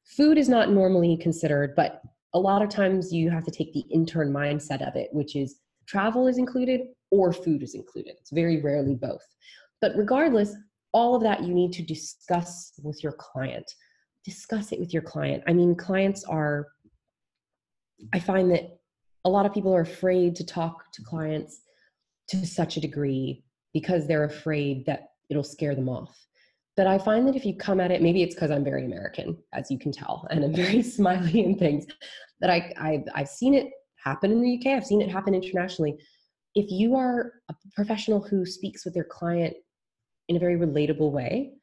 Food is not normally considered, but a lot of times you have to take the intern mindset of it, which is travel is included or food is included. It's very rarely both. But regardless, all of that you need to discuss with your client. Discuss it with your client. I mean, clients are, I find that a lot of people are afraid to talk to clients to such a degree because they're afraid that it'll scare them off. But I find that if you come at it, maybe it's because I'm very American, as you can tell, and I'm very smiley and things. That I, I I've seen it happen in the UK. I've seen it happen internationally. If you are a professional who speaks with their client in a very relatable way,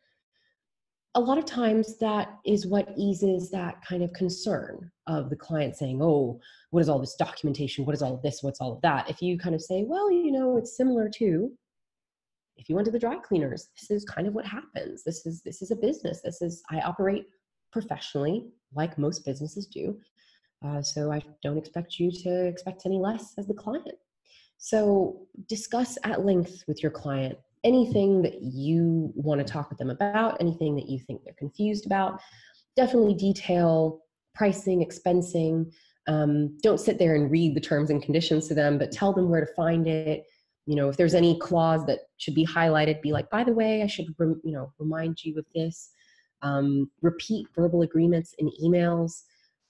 a lot of times that is what eases that kind of concern of the client saying, Oh, what is all this documentation? What is all of this? What's all of that? If you kind of say, Well, you know, it's similar to, if you went to the dry cleaners this is kind of what happens this is this is a business this is i operate professionally like most businesses do uh, so i don't expect you to expect any less as the client so discuss at length with your client anything that you want to talk with them about anything that you think they're confused about definitely detail pricing expensing um, don't sit there and read the terms and conditions to them but tell them where to find it. You know if there's any clause that should be highlighted be like by the way i should rem- you know remind you of this. Um, repeat verbal agreements in emails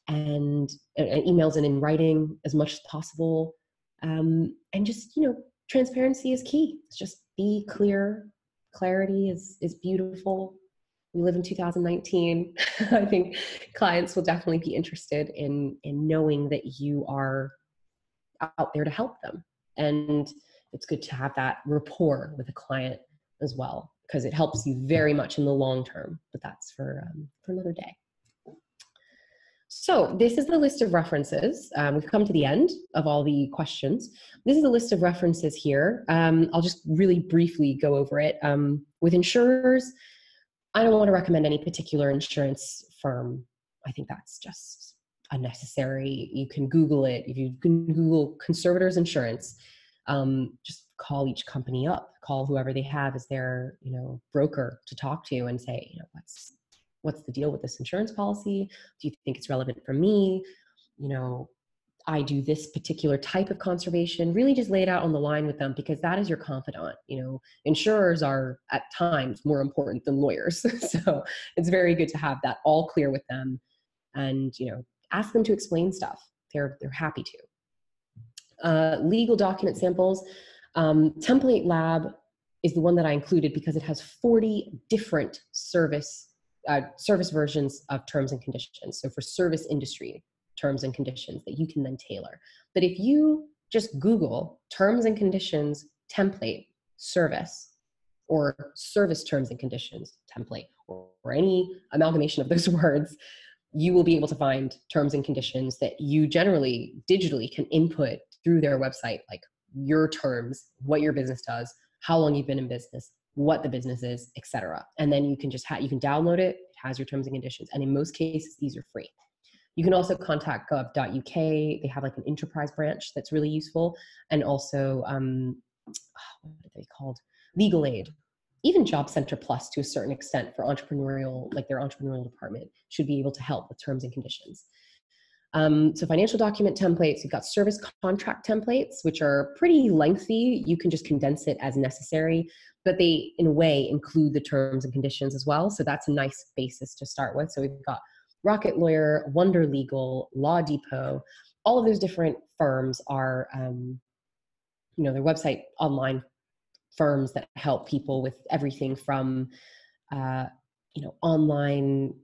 and uh, emails and in writing as much as possible. Um, and just you know transparency is key. It's just be clear. Clarity is is beautiful. We live in 2019 i think clients will definitely be interested in in knowing that you are out there to help them. And it's good to have that rapport with a client as well because it helps you very much in the long term but that's for um, for another day so this is the list of references. Um, we've come to the end of all the questions. This is a list of references here. Um, i'll just really briefly go over it. Um, with insurers i don't want to recommend any particular insurance firm. I think that's just unnecessary. You can Google it. If you can Google conservators insurance, um, just call each company up, call whoever they have as their, you know, broker to talk to and say, you know, what's what's the deal with this insurance policy? Do you think it's relevant for me? You know, I do this particular type of conservation. Really just lay it out on the line with them because that is your confidant. You know, insurers are at times more important than lawyers. so it's very good to have that all clear with them and, you know, ask them to explain stuff. They're, they're happy to. Uh, legal document samples. Um, Template Lab is the one that I included because it has 40 different service uh, service versions of terms and conditions. So for service industry terms and conditions that you can then tailor. But if you just Google terms and conditions template service or service terms and conditions template or, or any amalgamation of those words, you will be able to find terms and conditions that you generally digitally can input through their website, like your terms, what your business does, how long you've been in business, what the business is, etc. And then you can just have you can download it, it has your terms and conditions. And in most cases, these are free. You can also contact gov.uk. They have like an enterprise branch that's really useful. And also, um, what are they called? Legal aid. Even Job Center Plus, to a certain extent, for entrepreneurial, like their entrepreneurial department, should be able to help with terms and conditions. Um, so financial document templates, you've got service contract templates, which are pretty lengthy. You can just condense it as necessary, but they, in a way, include the terms and conditions as well. So that's a nice basis to start with. So we've got Rocket Lawyer, Wonder Legal, Law Depot, all of those different firms are, um, you know, their website online firms that help people with everything from, uh, you know, online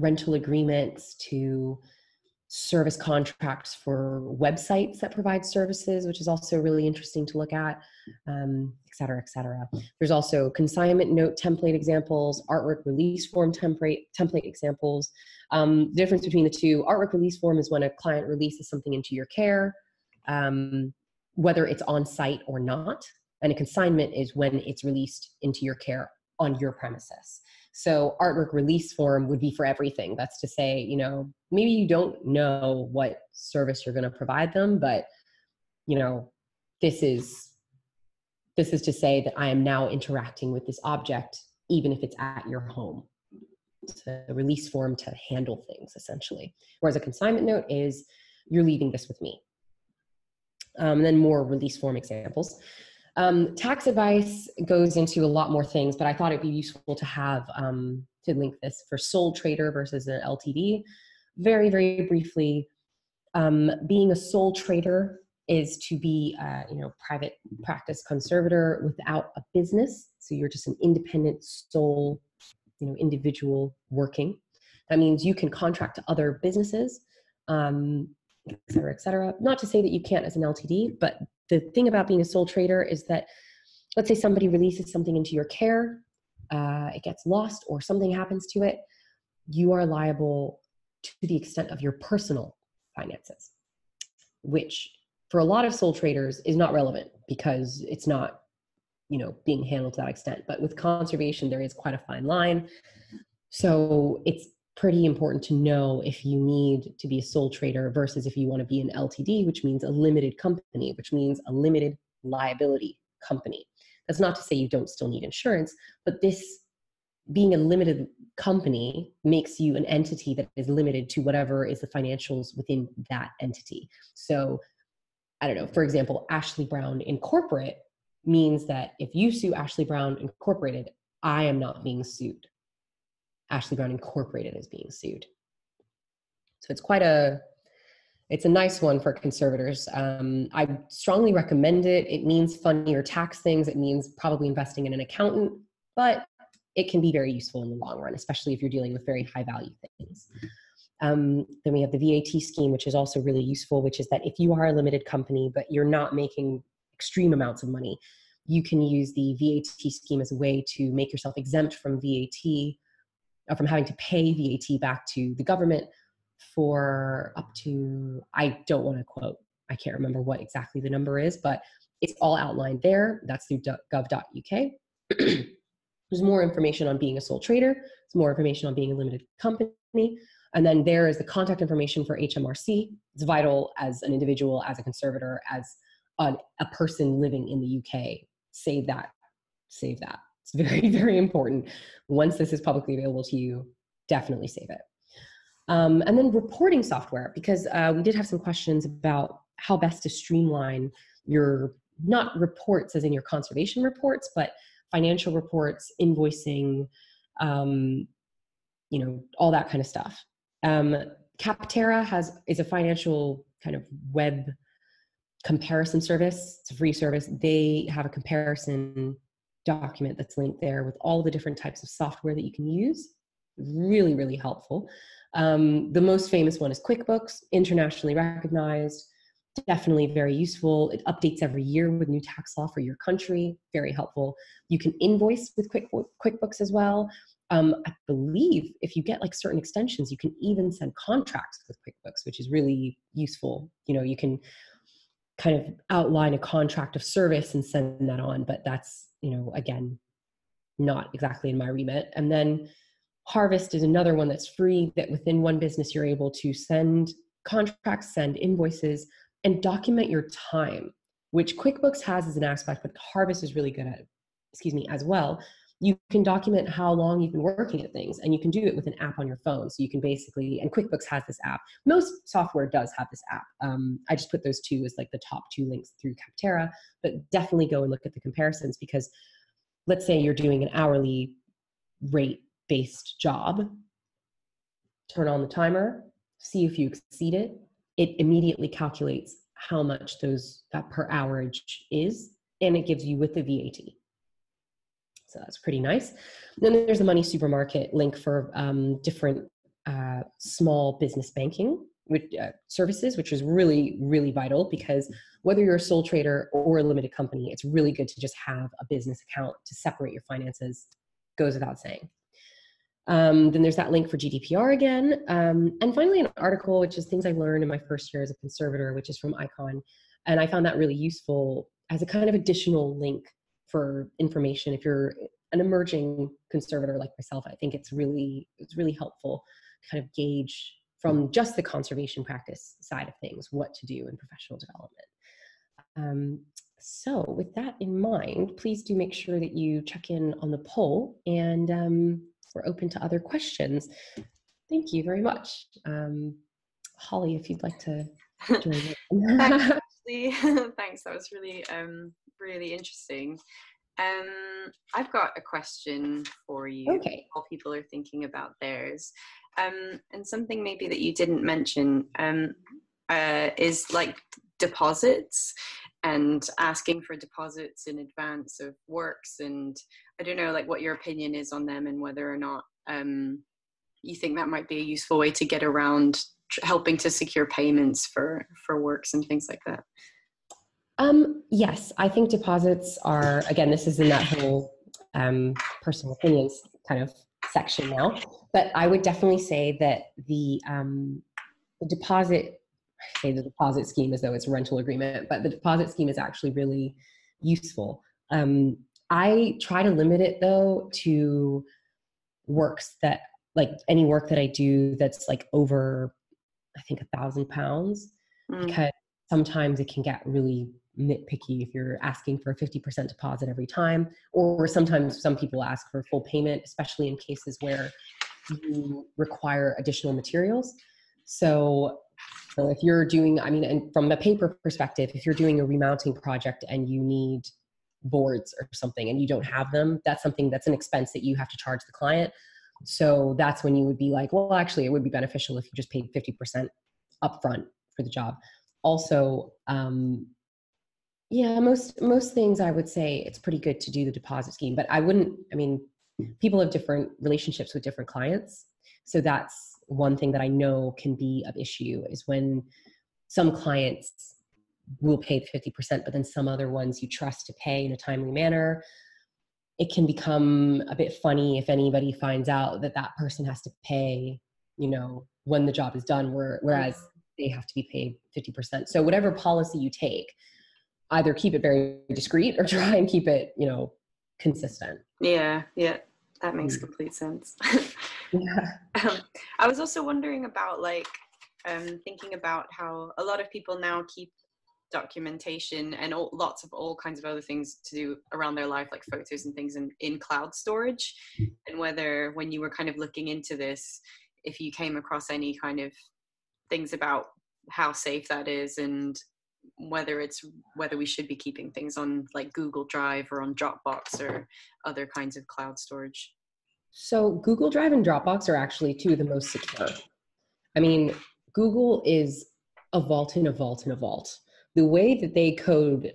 rental agreements to service contracts for websites that provide services, which is also really interesting to look at, um, et cetera, et cetera. There's also consignment note template examples, artwork release form template, template examples. Um, the difference between the two, artwork release form is when a client releases something into your care, um, whether it's on site or not. And a consignment is when it's released into your care on your premises. So artwork release form would be for everything. That's to say, you know, maybe you don't know what service you're going to provide them, but you know, this is this is to say that I am now interacting with this object even if it's at your home. It's a release form to handle things essentially. Whereas a consignment note is you're leaving this with me. Um, and then more release form examples. Um, tax advice goes into a lot more things, but I thought it'd be useful to have um, to link this for sole trader versus an LTD. Very, very briefly, um, being a sole trader is to be, uh, you know, private practice conservator without a business. So you're just an independent sole, you know, individual working. That means you can contract to other businesses, um, et cetera, et cetera. Not to say that you can't as an LTD, but the thing about being a sole trader is that let's say somebody releases something into your care uh, it gets lost or something happens to it you are liable to the extent of your personal finances which for a lot of sole traders is not relevant because it's not you know being handled to that extent but with conservation there is quite a fine line so it's pretty important to know if you need to be a sole trader versus if you want to be an LTD, which means a limited company, which means a limited liability company. That's not to say you don't still need insurance, but this being a limited company makes you an entity that is limited to whatever is the financials within that entity. So, I don't know, for example, Ashleigh Brown Incorporate means that if you sue Ashleigh Brown Incorporated, I am not being sued. Ashleigh Brown Incorporated is being sued. So it's quite a it's a nice one for conservators. Um, I strongly recommend it. It means funnier tax things. It means probably investing in an accountant, but it can be very useful in the long run, especially if you're dealing with very high value things. Um, then we have the VAT scheme, which is also really useful, which is that if you are a limited company, but you're not making extreme amounts of money, you can use the VAT scheme as a way to make yourself exempt from VAT Uh, from having to pay VAT back to the government for up to, I don't want to quote, I can't remember what exactly the number is, but it's all outlined there. That's through gov.uk. There's more information on being a sole trader. There's more information on being a limited company. And then there is the contact information for HMRC. It's vital as an individual, as a conservator, as a, a person living in the UK. Save that. Save that. It's very, very important. Once this is publicly available to you, definitely save it. Um, and then reporting software, because uh, we did have some questions about how best to streamline your not reports as in your conservation reports, but financial reports, invoicing, um, you know, all that kind of stuff. Um, Capterra has is a financial kind of web comparison service. It's a free service. They have a comparison document that's linked there with all the different types of software that you can use. Really, really helpful. Um, the most famous one is QuickBooks, internationally recognized, definitely very useful. It updates every year with new tax law for your country, very helpful. You can invoice with Quick, QuickBooks as well. Um, I believe if you get like certain extensions, you can even send contracts with QuickBooks, which is really useful. You know, you can kind of outline a contract of service and send that on, but that's, you know, again, not exactly in my remit. And then Harvest is another one that's free that within one business you're able to send contracts, send invoices, and document your time, which QuickBooks has as an aspect, but Harvest is really good at, excuse me, as well. You can document how long you've been working at things, and you can do it with an app on your phone. So you can basically, and QuickBooks has this app. Most software does have this app. Um, I just put those two as like the top two links through Capterra, but definitely go and look at the comparisons because let's say you're doing an hourly rate based job, turn on the timer, see if you exceed it. It immediately calculates how much those that per hourage is, and it gives you with the VAT. So that's pretty nice. Then there's the money supermarket link for um, different uh, small business banking with, uh, services, which is really, really vital because whether you're a sole trader or a limited company, it's really good to just have a business account to separate your finances, goes without saying. Um, then there's that link for GDPR again. Um, and finally, an article, which is things I learned in my first year as a conservator, which is from ICON. And I found that really useful as a kind of additional link for information. If you're an emerging conservator like myself, I think it's really, it's really helpful to kind of gauge from just the conservation practice side of things what to do in professional development. Um, so with that in mind, please do make sure that you check in on the poll and um, we're open to other questions. Thank you very much. Um, Holly, if you'd like to join Thanks, Thanks, that was really, um, really interesting. Um, I've got a question for you okay. while people are thinking about theirs. Um, and something maybe that you didn't mention um, uh, is like deposits and asking for deposits in advance of works and i don't know like what your opinion is on them and whether or not um, you think that might be a useful way to get around helping to secure payments for for works and things like that um, yes i think deposits are again this is in that whole um, personal opinions kind of section now but i would definitely say that the um, the deposit say the deposit scheme as though it's a rental agreement, but the deposit scheme is actually really useful. Um, I try to limit it though to works that like any work that I do that's like over, I think a thousand pounds, mm. because sometimes it can get really nitpicky if you're asking for a 50% deposit every time, or sometimes some people ask for full payment, especially in cases where you require additional materials. So so if you're doing, I mean, and from a paper perspective, if you're doing a remounting project and you need boards or something and you don't have them, that's something that's an expense that you have to charge the client. So that's when you would be like, well, actually, it would be beneficial if you just paid 50% upfront for the job. Also, um, yeah, most most things I would say it's pretty good to do the deposit scheme, but I wouldn't. I mean, people have different relationships with different clients, so that's one thing that I know can be of issue is when some clients will pay 50%, but then some other ones you trust to pay in a timely manner. It can become a bit funny if anybody finds out that that person has to pay, you know, when the job is done, whereas they have to be paid 50%. So whatever policy you take, either keep it very discreet or try and keep it, you know, consistent. Yeah, yeah. that makes Mm. complete sense. Yeah. um, I was also wondering about like um, thinking about how a lot of people now keep documentation and all, lots of all kinds of other things to do around their life, like photos and things, in, in cloud storage, and whether when you were kind of looking into this, if you came across any kind of things about how safe that is and whether it's whether we should be keeping things on like Google Drive or on Dropbox or other kinds of cloud storage. So Google Drive and Dropbox are actually two of the most secure. I mean, Google is a vault in a vault in a vault. The way that they code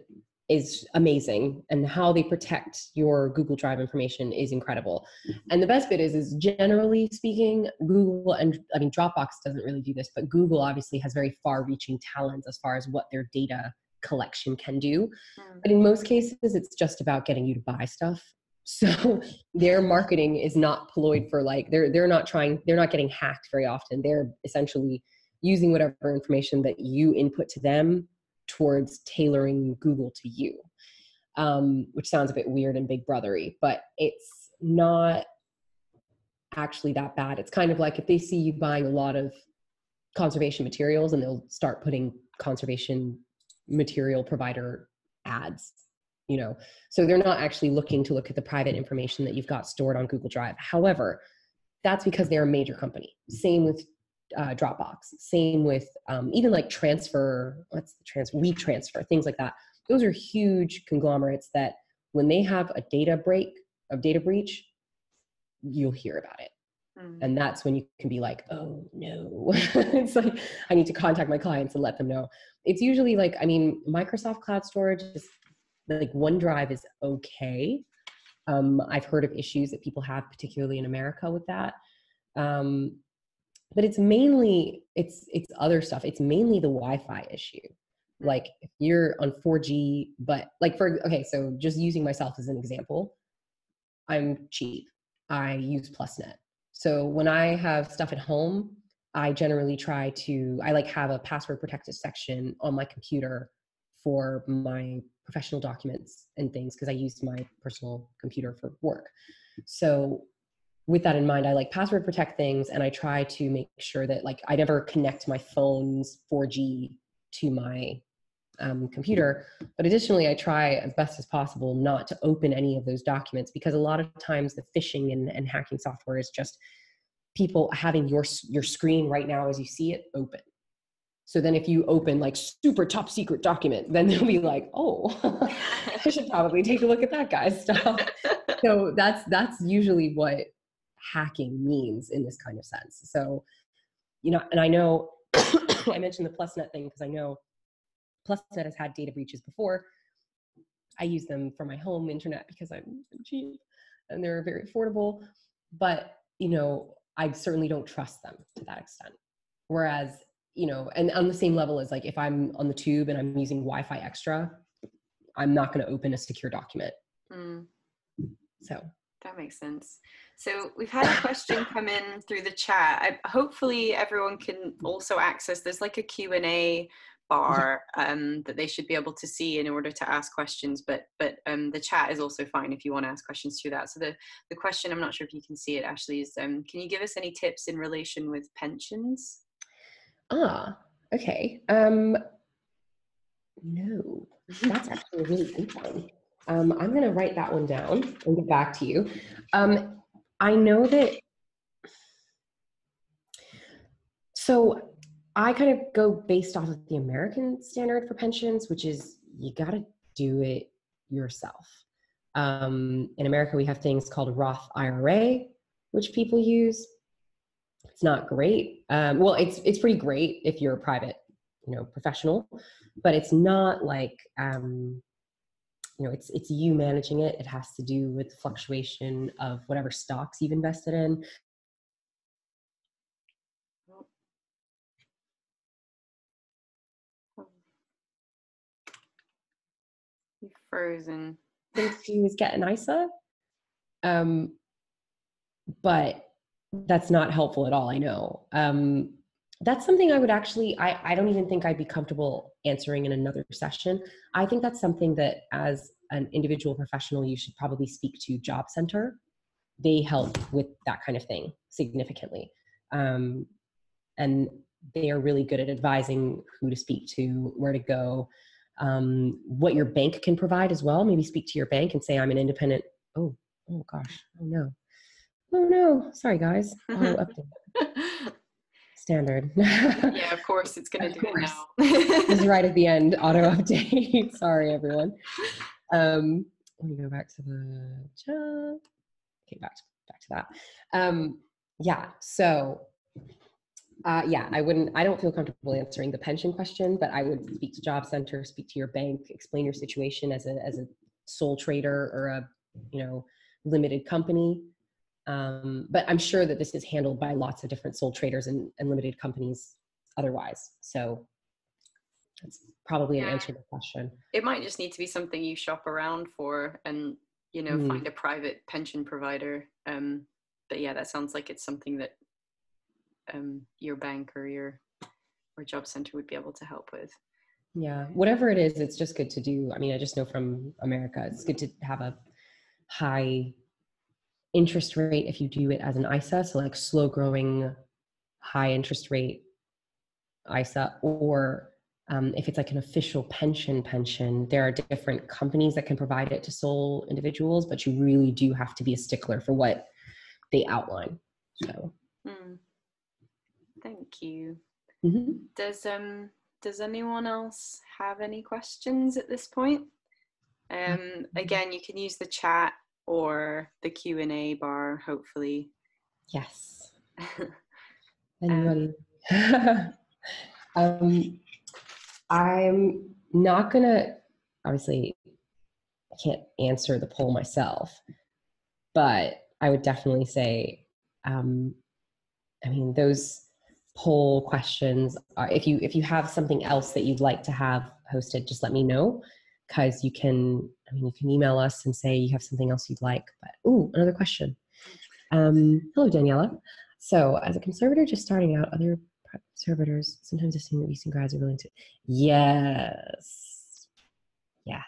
is amazing and how they protect your Google Drive information is incredible. Mm-hmm. And the best bit is is generally speaking, Google and I mean Dropbox doesn't really do this, but Google obviously has very far-reaching talents as far as what their data collection can do. Mm. But in most cases, it's just about getting you to buy stuff. So their marketing is not ployed for like they're they're not trying they're not getting hacked very often. They're essentially using whatever information that you input to them towards tailoring Google to you, um, which sounds a bit weird and big brothery, but it's not actually that bad. It's kind of like if they see you buying a lot of conservation materials and they'll start putting conservation material provider ads you know? So they're not actually looking to look at the private information that you've got stored on google drive. However that's because they're a major company. Same with uh, dropbox. Same with um, even like transfer what's the transfer we transfer things like that. Those are huge conglomerates that when they have a data break a data breach you'll hear about it. Mm. and that's when you can be like oh no. It's like i need to contact my clients and let them know. It's usually like i mean microsoft cloud storage is like onedrive is okay. Um, i've heard of issues that people have particularly in america with that. Um, but it's mainly it's it's other stuff. It's mainly the wi-fi issue. Hmm. Like if you're on 4g but like for okay so just using myself as an example i'm cheap. I use plusnet so when I have stuff at home, I generally try to I like have a password protected section on my computer for my professional documents and things because I use my personal computer for work. So with that in mind, I like password protect things and I try to make sure that like I never connect my phone's 4G to my um, computer. But additionally, I try as best as possible not to open any of those documents because a lot of times the phishing and, and hacking software is just people having your your screen right now as you see it open. So then if you open like super top secret document, then they'll be like, oh, I should probably take a look at that guy's stuff. so that's that's usually what hacking means in this kind of sense. So, you know, and I know I mentioned the PlusNet thing because I know PlusNet has had data breaches before. I use them for my home internet because I'm cheap and they're very affordable. But, you know, I certainly don't trust them to that extent. Whereas, you know, and on the same level as like if I'm on the tube and I'm using Wi Fi extra, I'm not going to open a secure document. Mm. So That makes sense. So we've had a question come in through the chat. I, hopefully everyone can also access. There's like a Q and A bar um, that they should be able to see in order to ask questions. But but um, the chat is also fine if you want to ask questions through that. So the the question, I'm not sure if you can see it. Ashleigh, is um, can you give us any tips in relation with pensions? Ah, okay. Um, no, that's actually a really good one. Um, I'm going to write that one down and get back to you. Um, I know that. So I kind of go based off of the American standard for pensions, which is you got to do it yourself. Um, in America, we have things called Roth IRA, which people use. It's not great. Um, well, it's it's pretty great if you're a private, you know, professional, but it's not like um, you know, it's it's you managing it. It has to do with the fluctuation of whatever stocks you've invested in. You've frozen. Think she was getting ISA, um, but that's not helpful at all. I know. Um, that's something I would actually. I I don't even think I'd be comfortable answering in another session. I think that's something that as an individual professional you should probably speak to job center. They help with that kind of thing significantly. Um, and they are really good at advising who to speak to where to go um, what your bank can provide as well. Maybe speak to your bank and say i'm an independent oh oh gosh oh no. Oh no sorry guys standard yeah of course it's gonna do course. it now this is right at the end auto update sorry everyone um let me go back to the chat okay back to back to that um yeah so uh, yeah, I wouldn't. I don't feel comfortable answering the pension question, but I would speak to job center, speak to your bank, explain your situation as a as a sole trader or a you know limited company. Um, but I'm sure that this is handled by lots of different sole traders and, and limited companies otherwise. So that's probably an answer to the question. it might just need to be something you shop around for and you know Mm. find a private pension provider um but yeah that sounds like it's something that um your bank or your or job center would be able to help with Yeah, whatever it is, it's just good to do. I mean, I just know from America, it's good to have a high interest rate if you do it as an ISA, so like slow growing, high interest rate ISA, or um, if it's like an official pension pension, there are different companies that can provide it to sole individuals, but you really do have to be a stickler for what they outline. So, Hmm. thank you mhm. does um does anyone else have any questions at this point um again you can use the chat or the q&a bar hopefully yes. Anybody? um, I'm not gonna. Obviously, I can't answer the poll myself, but I would definitely say, um, I mean, those poll questions are. If you if you have something else that you'd like to have hosted, just let me know, because you can. I mean, you can email us and say you have something else you'd like. But ooh, another question. Um, hello, Daniela. So, as a conservator just starting out, other conservators sometimes assume that recent grads are willing to. Yes. Yes.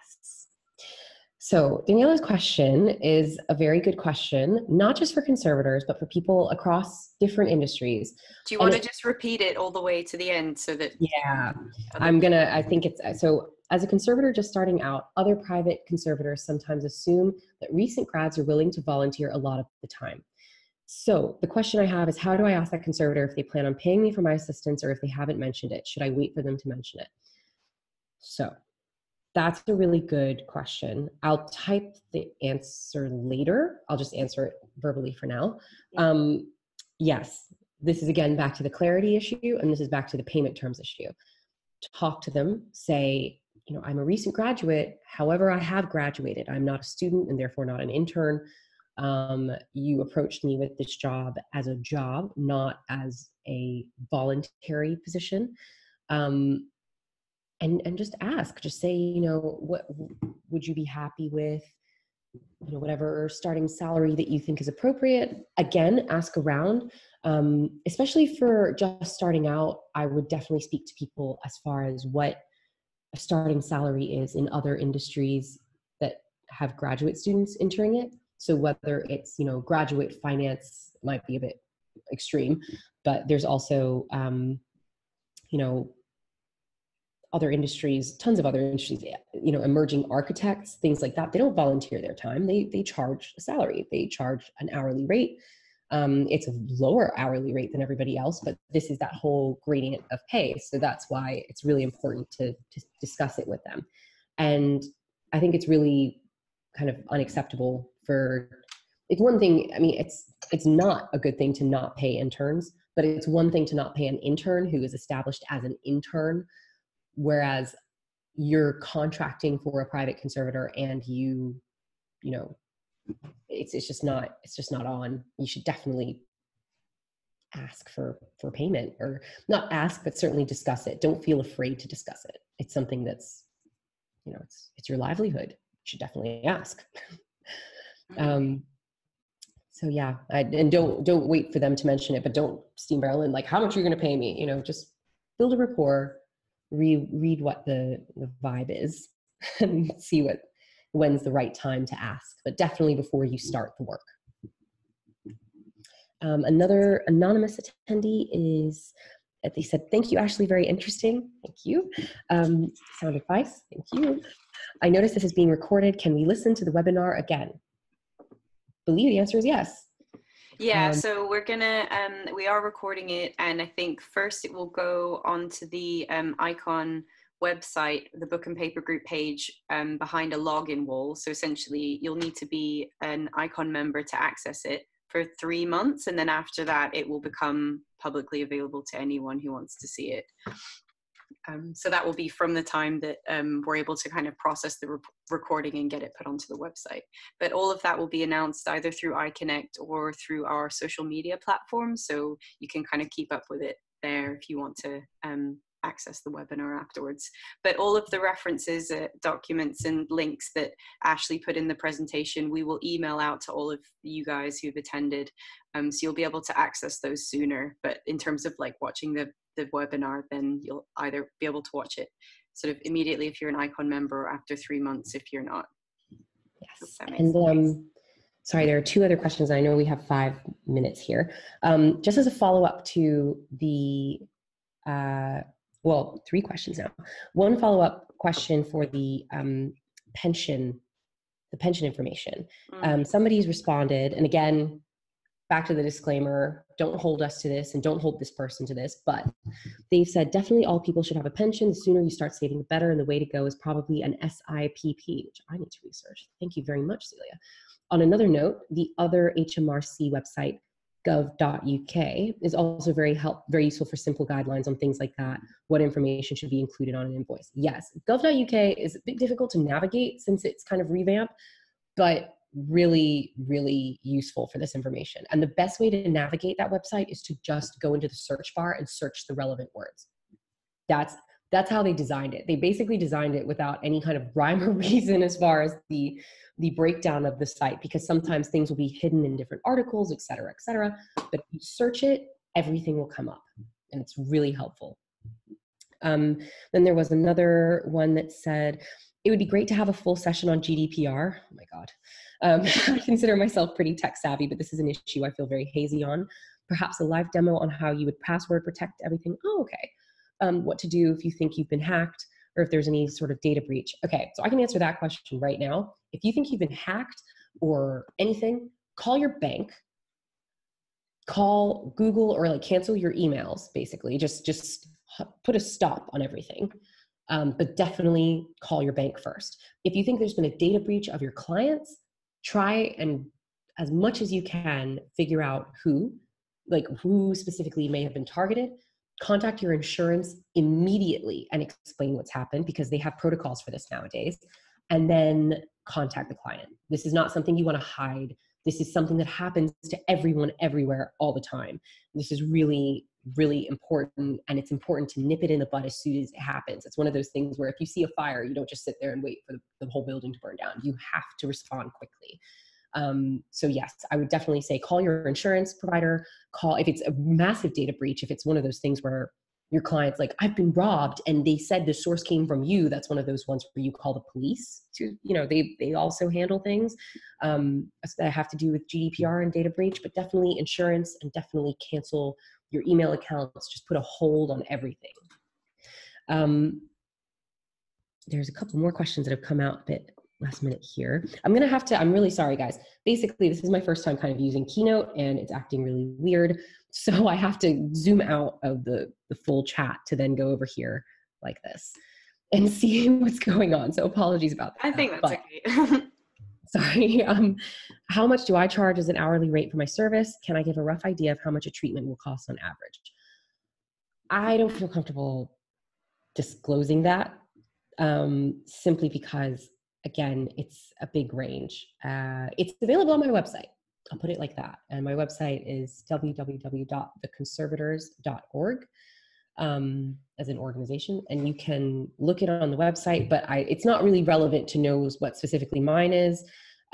So, Daniela's question is a very good question, not just for conservators, but for people across different industries. do you And want to it- just repeat it all the way to the end so that Yeah. I'm gonna, I think it's so as a conservator just starting out, other private conservators sometimes assume that recent grads are willing to volunteer a lot of the time. So the question I have is how do I ask that conservator if they plan on paying me for my assistance or if they haven't mentioned it? Should I wait for them to mention it? So that's a really good question. I'll type the answer later. I'll just answer it verbally for now. Um, yes, this is again back to the clarity issue, and this is back to the payment terms issue. Talk to them, say, you know, I'm a recent graduate. However, I have graduated. I'm not a student and therefore not an intern. Um, you approached me with this job as a job, not as a voluntary position. Um, and and just ask, just say, you know, what would you be happy with? You know, whatever starting salary that you think is appropriate. Again, ask around. Um, especially for just starting out, I would definitely speak to people as far as what starting salary is in other industries that have graduate students entering it. So whether it's you know graduate finance might be a bit extreme, but there's also um, you know other industries, tons of other industries, you know, emerging architects, things like that. They don't volunteer their time. They they charge a salary. They charge an hourly rate. Um, it's a lower hourly rate than everybody else, but this is that whole gradient of pay. So that's why it's really important to, to discuss it with them. And I think it's really kind of unacceptable for it's one thing i mean it's it's not a good thing to not pay interns but it's one thing to not pay an intern who is established as an intern whereas you're contracting for a private conservator and you you know it's it's just not it's just not on. You should definitely ask for for payment or not ask but certainly discuss it. Don't feel afraid to discuss it. It's something that's you know it's it's your livelihood. You should definitely ask. Um so yeah I, and don't don't wait for them to mention it but don't steam barrel in like how much are you going to pay me? You know just build a rapport re- read what the the vibe is and see what when's the right time to ask but definitely before you start the work Um, another anonymous attendee is, uh, they said, thank you, Ashleigh, very interesting. Thank you. Um, sound advice, thank you. I noticed this is being recorded. Can we listen to the webinar again? Believe the answer is yes. Yeah, um, so we're gonna um, we are recording it, and I think first it will go onto the um, icon website, the book and paper group page um, behind a login wall. So essentially, you'll need to be an icon member to access it for three months, and then after that, it will become publicly available to anyone who wants to see it. Um, so that will be from the time that um, we're able to kind of process the re- recording and get it put onto the website. But all of that will be announced either through iConnect or through our social media platforms. So you can kind of keep up with it there if you want to um, access the webinar afterwards. But all of the references, uh, documents, and links that Ashleigh put in the presentation, we will email out to all of you guys who've attended. Um, so you'll be able to access those sooner. But in terms of like watching the the webinar, then you'll either be able to watch it sort of immediately if you're an icon member or after three months if you're not yes and um, sorry there are two other questions i know we have five minutes here um, just as a follow-up to the uh, well three questions now. One follow-up question for the um, pension the pension information. Mm. um, somebody's responded and again back to the disclaimer don't hold us to this and don't hold this person to this but they've said definitely all people should have a pension. The sooner you start saving the better and the way to go is probably an sipp which i need to research. Thank you very much celia. On another note the other hmrc website gov.uk is also very help very useful for simple guidelines on things like that what information should be included on an invoice yes gov.uk is a bit difficult to navigate since it's kind of revamped but really, really useful for this information. And the best way to navigate that website is to just go into the search bar and search the relevant words. That's that's how they designed it. They basically designed it without any kind of rhyme or reason as far as the the breakdown of the site because sometimes things will be hidden in different articles, et cetera, et cetera. But if you search it, everything will come up, and it's really helpful. Um, then there was another one that said it would be great to have a full session on GDPR. Oh my God. Um, I consider myself pretty tech savvy, but this is an issue I feel very hazy on. Perhaps a live demo on how you would password protect everything. Oh, okay. Um, what to do if you think you've been hacked or if there's any sort of data breach. Okay, so I can answer that question right now. If you think you've been hacked or anything, call your bank. Call google or like cancel your emails basically. Just just put a stop on everything. Um, but definitely call your bank first. If you think there's been a data breach of your clients try and as much as you can figure out who like who specifically may have been targeted. Contact your insurance immediately and explain what's happened because they have protocols for this nowadays and then contact the client. This is not something you want to hide. This is something that happens to everyone everywhere all the time. This is really really important and it's important to nip it in the bud as soon as it happens. It's one of those things where if you see a fire you don't just sit there and wait for the, the whole building to burn down. You have to respond quickly. Um, so yes i would definitely say call your insurance provider. Call if it's a massive data breach if it's one of those things where your client's like i've been robbed and they said the source came from you that's one of those ones where you call the police to you know they they also handle things um, that have to do with gdpr and data breach but definitely insurance and definitely cancel your email accounts, just put a hold on everything. Um, there's a couple more questions that have come out a bit last minute here. I'm gonna have to, I'm really sorry guys. Basically, this is my first time kind of using Keynote and it's acting really weird. So I have to zoom out of the, the full chat to then go over here like this and see what's going on. So apologies about that. I think that's but, okay. sorry. Um, how much do I charge as an hourly rate for my service? Can I give a rough idea of how much a treatment will cost on average? I don't feel comfortable disclosing that um, simply because, again, it's a big range. Uh, it's available on my website. I'll put it like that. And my website is www.theconservators.org um, as an organization, and you can look it on the website. But I, it's not really relevant to know what specifically mine is,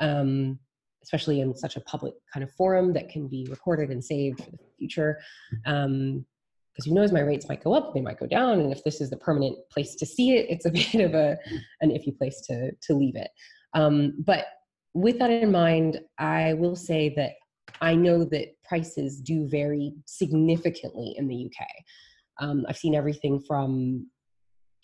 um, especially in such a public kind of forum that can be recorded and saved for the future. Um, because who knows, my rates might go up, they might go down, and if this is the permanent place to see it, it's a bit of a an iffy place to to leave it. Um, but with that in mind, I will say that I know that prices do vary significantly in the UK. Um, I've seen everything from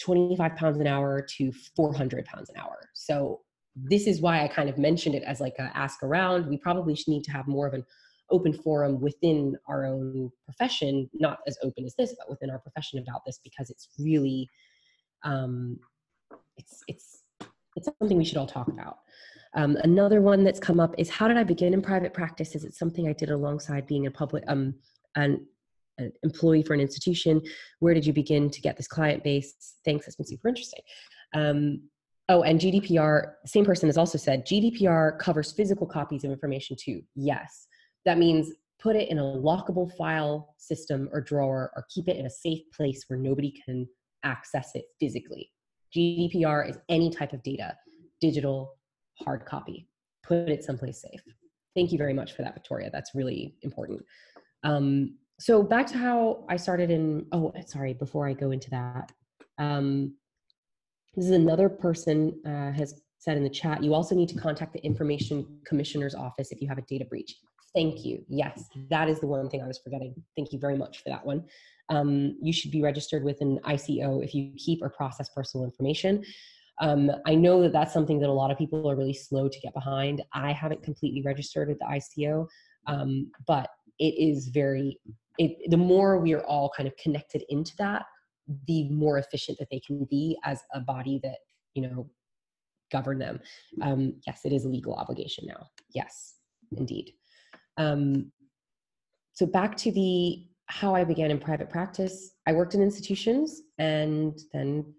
25 pounds an hour to 400 pounds an hour. So this is why I kind of mentioned it as like a ask around. We probably should need to have more of an open forum within our own profession, not as open as this, but within our profession about this because it's really, um, it's it's it's something we should all talk about. Um, another one that's come up is how did I begin in private practice? Is it something I did alongside being a public um, an, an employee for an institution? Where did you begin to get this client base? Thanks, that's been super interesting. Um, oh, and GDPR, same person has also said GDPR covers physical copies of information too. Yes, that means put it in a lockable file system or drawer or keep it in a safe place where nobody can access it physically. GDPR is any type of data, digital, hard copy. Put it someplace safe. Thank you very much for that, Victoria. That's really important. Um, so back to how I started in, oh, sorry, before I go into that. Um, this is another person uh, has said in the chat, you also need to contact the Information Commissioner's Office if you have a data breach. Thank you. Yes, that is the one thing I was forgetting. Thank you very much for that one. Um, you should be registered with an ICO if you keep or process personal information. Um, I know that that's something that a lot of people are really slow to get behind. I haven't completely registered with the ICO, um, but it is very, it, the more we are all kind of connected into that, the more efficient that they can be as a body that, you know, govern them. Um, yes, it is a legal obligation now. Yes, indeed. Um, so back to the how I began in private practice. I worked in institutions and then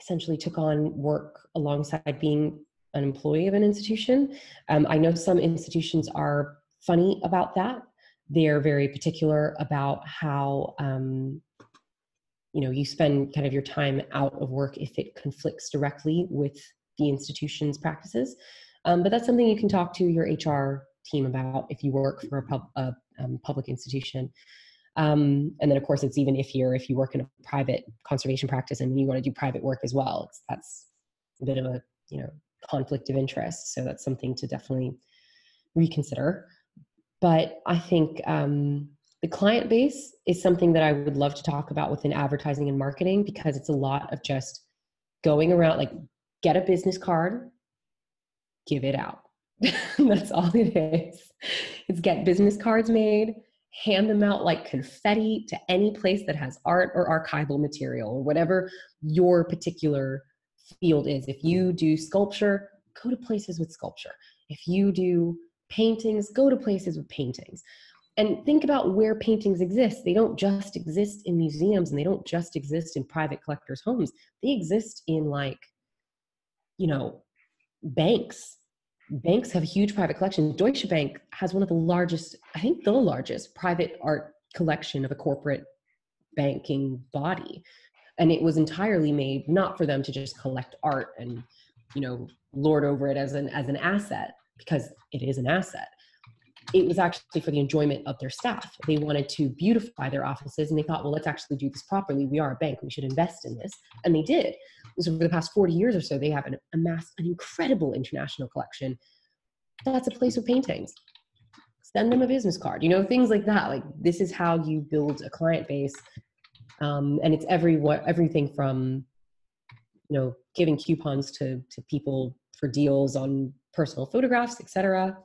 essentially took on work alongside being an employee of an institution. Um, I know some institutions are funny about that. They're very particular about how um, you know you spend kind of your time out of work if it conflicts directly with the institution's practices. Um, but that's something you can talk to your HR team about if you work for a, pub, a um, public institution. Um, and then, of course, it's even if you're if you work in a private conservation practice and you want to do private work as well. It's that's a bit of a you know conflict of interest. So that's something to definitely reconsider. But I think um, the client base is something that I would love to talk about within advertising and marketing because it's a lot of just going around like get a business card, give it out. that's all it is. It's get business cards made, hand them out like confetti to any place that has art or archival material or whatever your particular field is. If you do sculpture, go to places with sculpture. If you do paintings, go to places with paintings. And think about where paintings exist. They don't just exist in museums and they don't just exist in private collectors' homes. They exist in like, you know, banks banks have huge private collections. Deutsche Bank has one of the largest, I think the largest private art collection of a corporate banking body. And it was entirely made not for them to just collect art and, you know, lord over it as an as an asset, because it is an asset. It was actually for the enjoyment of their staff. They wanted to beautify their offices and they thought, well, let's actually do this properly. We are a bank, we should invest in this. And they did so for the past 40 years or so, they have an, amassed an incredible international collection. That's a place with paintings. Send them a business card, you know, things like that. Like this is how you build a client base. Um, and it's every what everything from you know giving coupons to to people for deals on personal photographs, etc.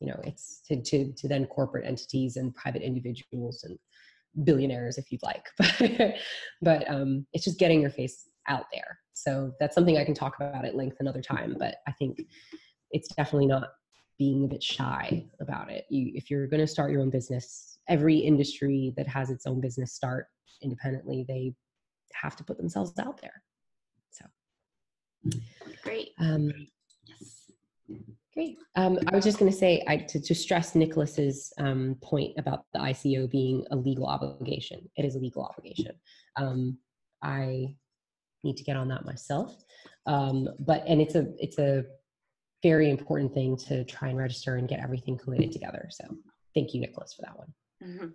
You know, it's to, to to then corporate entities and private individuals and billionaires if you'd like. but but um, it's just getting your face out there. So that's something I can talk about at length another time. But I think it's definitely not being a bit shy about it. You, if you're going to start your own business, every industry that has its own business start independently, they have to put themselves out there. So great. Um, yes. Great. Um, I was just going to say I, to, to stress Nicholas's um, point about the ICO being a legal obligation. It is a legal obligation. Um, I need to get on that myself. Um, but and it's a it's a very important thing to try and register and get everything collated together. So thank you, Nicholas, for that one. Mm-hmm.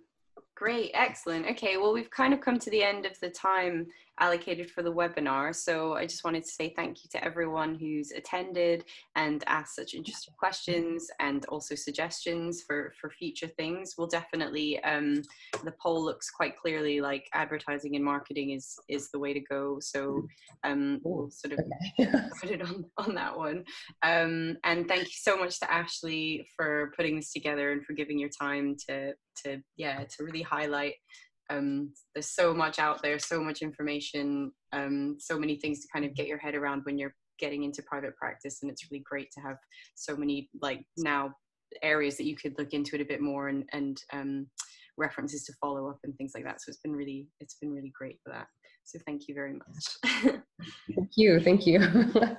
Great, excellent. Okay, well, we've kind of come to the end of the time allocated for the webinar. So I just wanted to say thank you to everyone who's attended and asked such interesting questions and also suggestions for, for future things. We'll definitely, um, the poll looks quite clearly like advertising and marketing is, is the way to go. So um, we'll sort of put it on, on that one. Um, and thank you so much to Ashleigh for putting this together and for giving your time to, to yeah, to really highlight um, there's so much out there, so much information, um, so many things to kind of get your head around when you're getting into private practice. And it's really great to have so many like now areas that you could look into it a bit more and, and um, references to follow up and things like that. So it's been really, it's been really great for that. So thank you very much. thank you. Thank you.